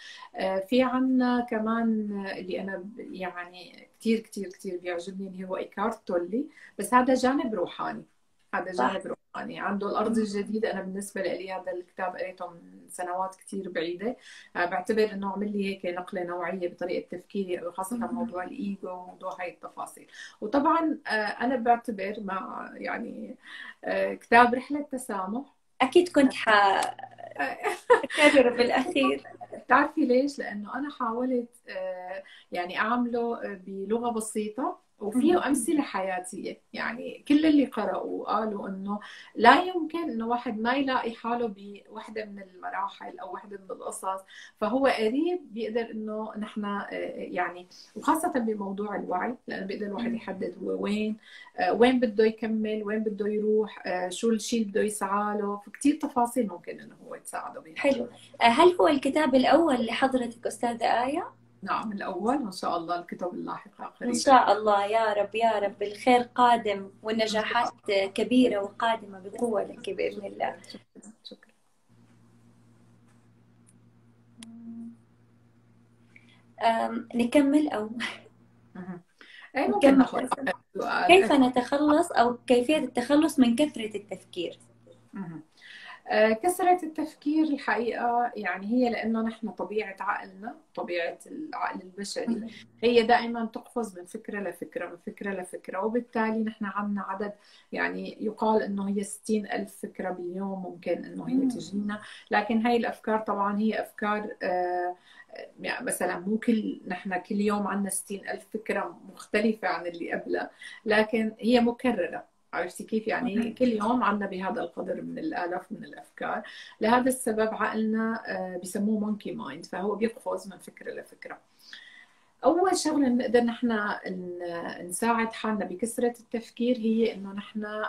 في عنا كمان اللي أنا يعني كثير كثير كثير بيعجبني اللي هو إيكارت تولي بس هذا جانب روحاني. هذا جانب روحاني عنده الأرض الجديدة. أنا بالنسبة لي هذا الكتاب قريته من سنوات كثير بعيدة. آه، بعتبر إنه عمل لي هيك نقلة نوعية بطريقة تفكيري خاصة موضوع الإيجو وموضوع هاي التفاصيل. وطبعا آه، أنا بعتبر مع يعني آه، كتاب رحلة تسامح. أكيد كنت حكرر (laughs) بالأخير. بتعرفي ليش؟ لأنه أنا حاولت يعني أعمله بلغة بسيطة. وفيه أمثلة حياتية. يعني كل اللي قرأوا قالوا إنه لا يمكن إنه واحد ما يلاقي حاله بوحدة من المراحل أو وحدة من القصص. فهو قريب بيقدر إنه نحن آه، يعني وخاصة بموضوع الوعي لأنه بيقدر الواحد يحدد هو وين آه، وين بده يكمل وين بده يروح آه، شو الشيء اللي بده يسعى له فكتير تفاصيل ممكن إنه هو يتساعده بها حلو. هل هو الكتاب الأول لحضرتك أستاذة آية؟ نعم الأول وإن شاء الله الكتب اللاحقة قريبا. إن شاء الله يا رب يا رب. الخير قادم والنجاحات كبيرة وقادمة بقوة لك بإذن الله. شكرا شكرا. نكمل أو ممكن كيف نتخلص أو كيفية التخلص من كثرة التفكير؟ كثرة التفكير الحقيقة. يعني هي لأنه نحن طبيعة عقلنا طبيعة العقل البشري هي دائما تقفز من فكرة لفكرة من فكرة لفكرة. وبالتالي نحن عندنا عدد يعني يقال أنه هي 60 ألف فكرة باليوم ممكن أنه هي تجينا. لكن هاي الأفكار طبعا هي أفكار آه يعني مثلا مو كل نحن كل يوم عندنا 60 ألف فكرة مختلفة عن اللي قبلها. لكن هي مكررة. عرفتي كيف يعني كل يوم عندنا بهذا القدر من الالاف من الأفكار. لهذا السبب عقلنا آه، بسموه monkey mind فهو بيقفز من فكرة لفكرة. أول شغلة نقدر نحن نساعد حالنا بكثرة التفكير هي إنه نحن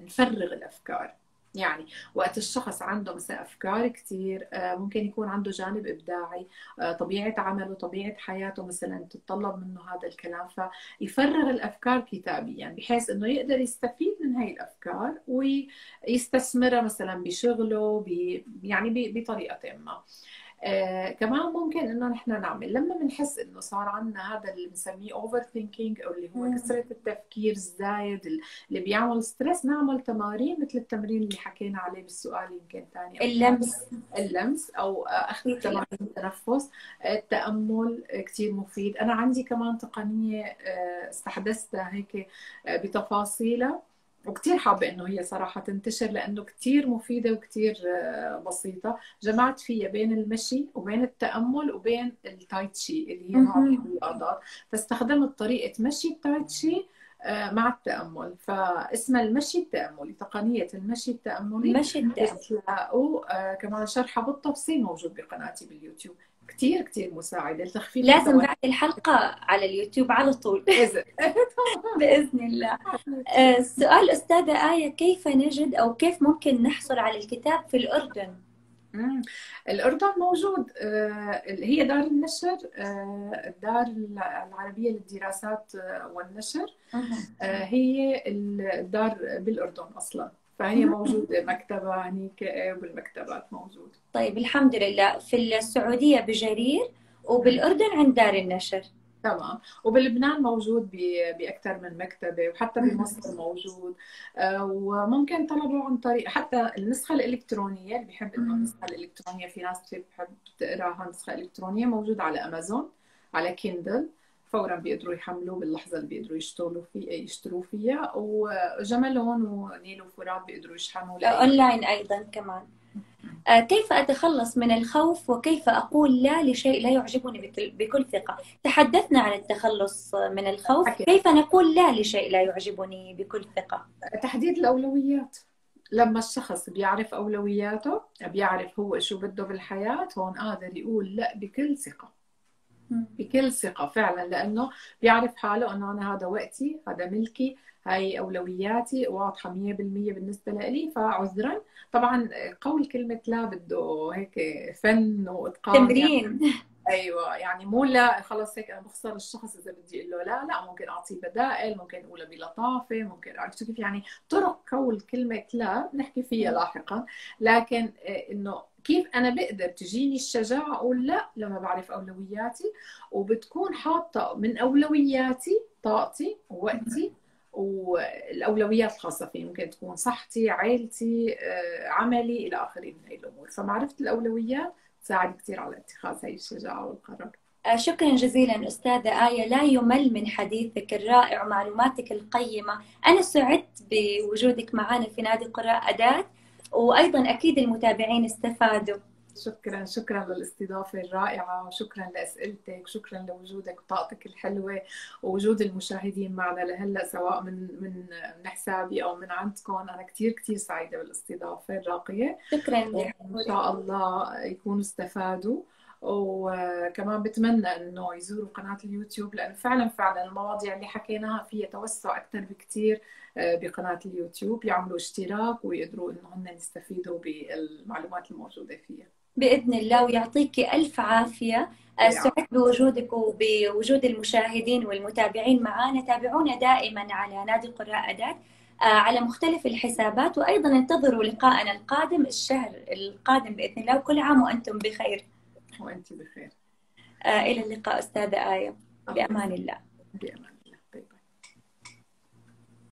نفرغ الأفكار. يعني وقت الشخص عنده مثلا أفكار كثير ممكن يكون عنده جانب إبداعي طبيعة عمله طبيعة حياته مثلا تتطلب منه هذا الكلام فيفرغ الأفكار كتابيا بحيث إنه يقدر يستفيد من هاي الأفكار ويستثمرها مثلا بشغله يعني بطريقة ما. آه كمان ممكن إنه نحن نعمل لما بنحس إنه صار عندنا هذا اللي بنسميه overthinking أو اللي هو كثرة التفكير الزايد اللي بيعمل stress نعمل تمارين مثل التمرين اللي حكينا عليه بالسؤال يمكن ثاني اللمس. اللمس أو أخذ تمارين التنفس. التأمل كثير مفيد. أنا عندي كمان تقنية آه، استحدثتها هيك آه، بتفاصيلها. وكثير حابة إنه هي صراحة تنتشر لأنه كثير مفيدة وكثير آه، بسيطة. جمعت فيها بين المشي وبين التأمل وبين التايتشي اللي هي نوع الرياضات فاستخدمت طريقة مشي التايتشي آه، مع التأمل. فاسمها المشي التأملي تقنية المشي التأملي المشي التأملي وكمان شرحها بالتفصيل موجود بقناتي باليوتيوب. كثير كثير مساعدة لتخفيف لازم بعد الحلقة على اليوتيوب على طول. (laughs) (laughs) بإذن الله. السؤال آه، أستاذة آية كيف نجد أو كيف ممكن نحصل على الكتاب في الأردن. الأردن موجود. آه، هي دار النشر آه، الدار العربية للدراسات والنشر. هي الدار بالأردن أصلا. فهي موجودة مكتبة هنيك بالمكتبات موجود. طيب الحمد لله. في السعودية بجرير وبالأردن عند دار النشر. تمام. وبلبنان موجود بأكثر من مكتبة وحتى بمصر موجود. آه، وممكن طلبه عن طريق حتى النسخة الإلكترونية اللي بيحب إنه النسخة الإلكترونية في ناس كثير بتحب تقراها نسخه الكترونيه موجود على أمازون على كيندل. فورا بيقدروا يحملوا باللحظة اللي بيقدروا يشتغلوا في يشتروا فيها. ومن نيل وفرات بيقدروا يشحنوا اونلاين أيضا كمان. آه، كيف أتخلص من الخوف وكيف أقول لا لشيء لا يعجبني بكل ثقة؟ تحدثنا عن التخلص من الخوف. كيف نقول لا لشيء لا يعجبني بكل ثقة؟ تحديد الأولويات. لما الشخص بيعرف أولوياته بيعرف هو شو بده بالحياة هون قادر يقول لا بكل ثقة. بكل ثقة فعلا لأنه بيعرف حاله أنه أنا هذا وقتي هذا ملكي هاي أولوياتي واضحة 100% بالنسبة لي فعذرا طبعا قول كلمة لا بده هيك فن تمرين يعني. أيوه يعني مو لا خلص هيك أنا بخسر الشخص إذا بدي أقول له لا لا ممكن أعطيه بدائل ممكن أقولها بلطافة ممكن عرفتوا كيف يعني. طرق قول كلمة لا بنحكي فيها لاحقا لكن إنه كيف أنا بقدر تجيني الشجاعة أقول لا لما بعرف أولوياتي وبتكون حاطة من أولوياتي طاقتي ووقتي والأولويات الخاصة فيه ممكن تكون صحتي عائلتي آه، عملي إلى آخره من هي الأمور. فمعرفة الأولويات تساعد كثير على اتخاذ هي الشجاعة والقرار. آه، شكرا جزيلا أستاذة آية. لا يمل من حديثك الرائع ومعلوماتك القيمة. أنا سعدت بوجودك معنا في نادي قراء أداة. وأيضا أكيد المتابعين استفادوا. شكرا شكرا للاستضافة الرائعة وشكرا لأسئلتك شكرا لوجودك وطاقتك الحلوة ووجود المشاهدين معنا لهلأ سواء من من من حسابي أو من عندكم. أنا كثير كثير سعيدة بالاستضافة الراقية. شكرا إن شاء الله يكونوا استفادوا. وكمان بتمنى إنه يزوروا قناة اليوتيوب لأنه فعلا فعلا المواضيع اللي حكيناها فيها توسع أكثر بكثير بقناة اليوتيوب يعملوا اشتراك ويقدروا إنه هن يستفيدوا بالمعلومات الموجودة فيها. بإذن الله ويعطيك ألف عافية. سعدت بوجودك وبوجود المشاهدين والمتابعين معنا تابعونا دائما على نادي قراء أداة آه، على مختلف الحسابات وأيضا انتظروا لقاءنا القادم الشهر القادم بإذن الله. وكل عام وأنتم بخير. وأنت بخير. آه، إلى اللقاء أستاذة آية. بأمان الله. بأمان.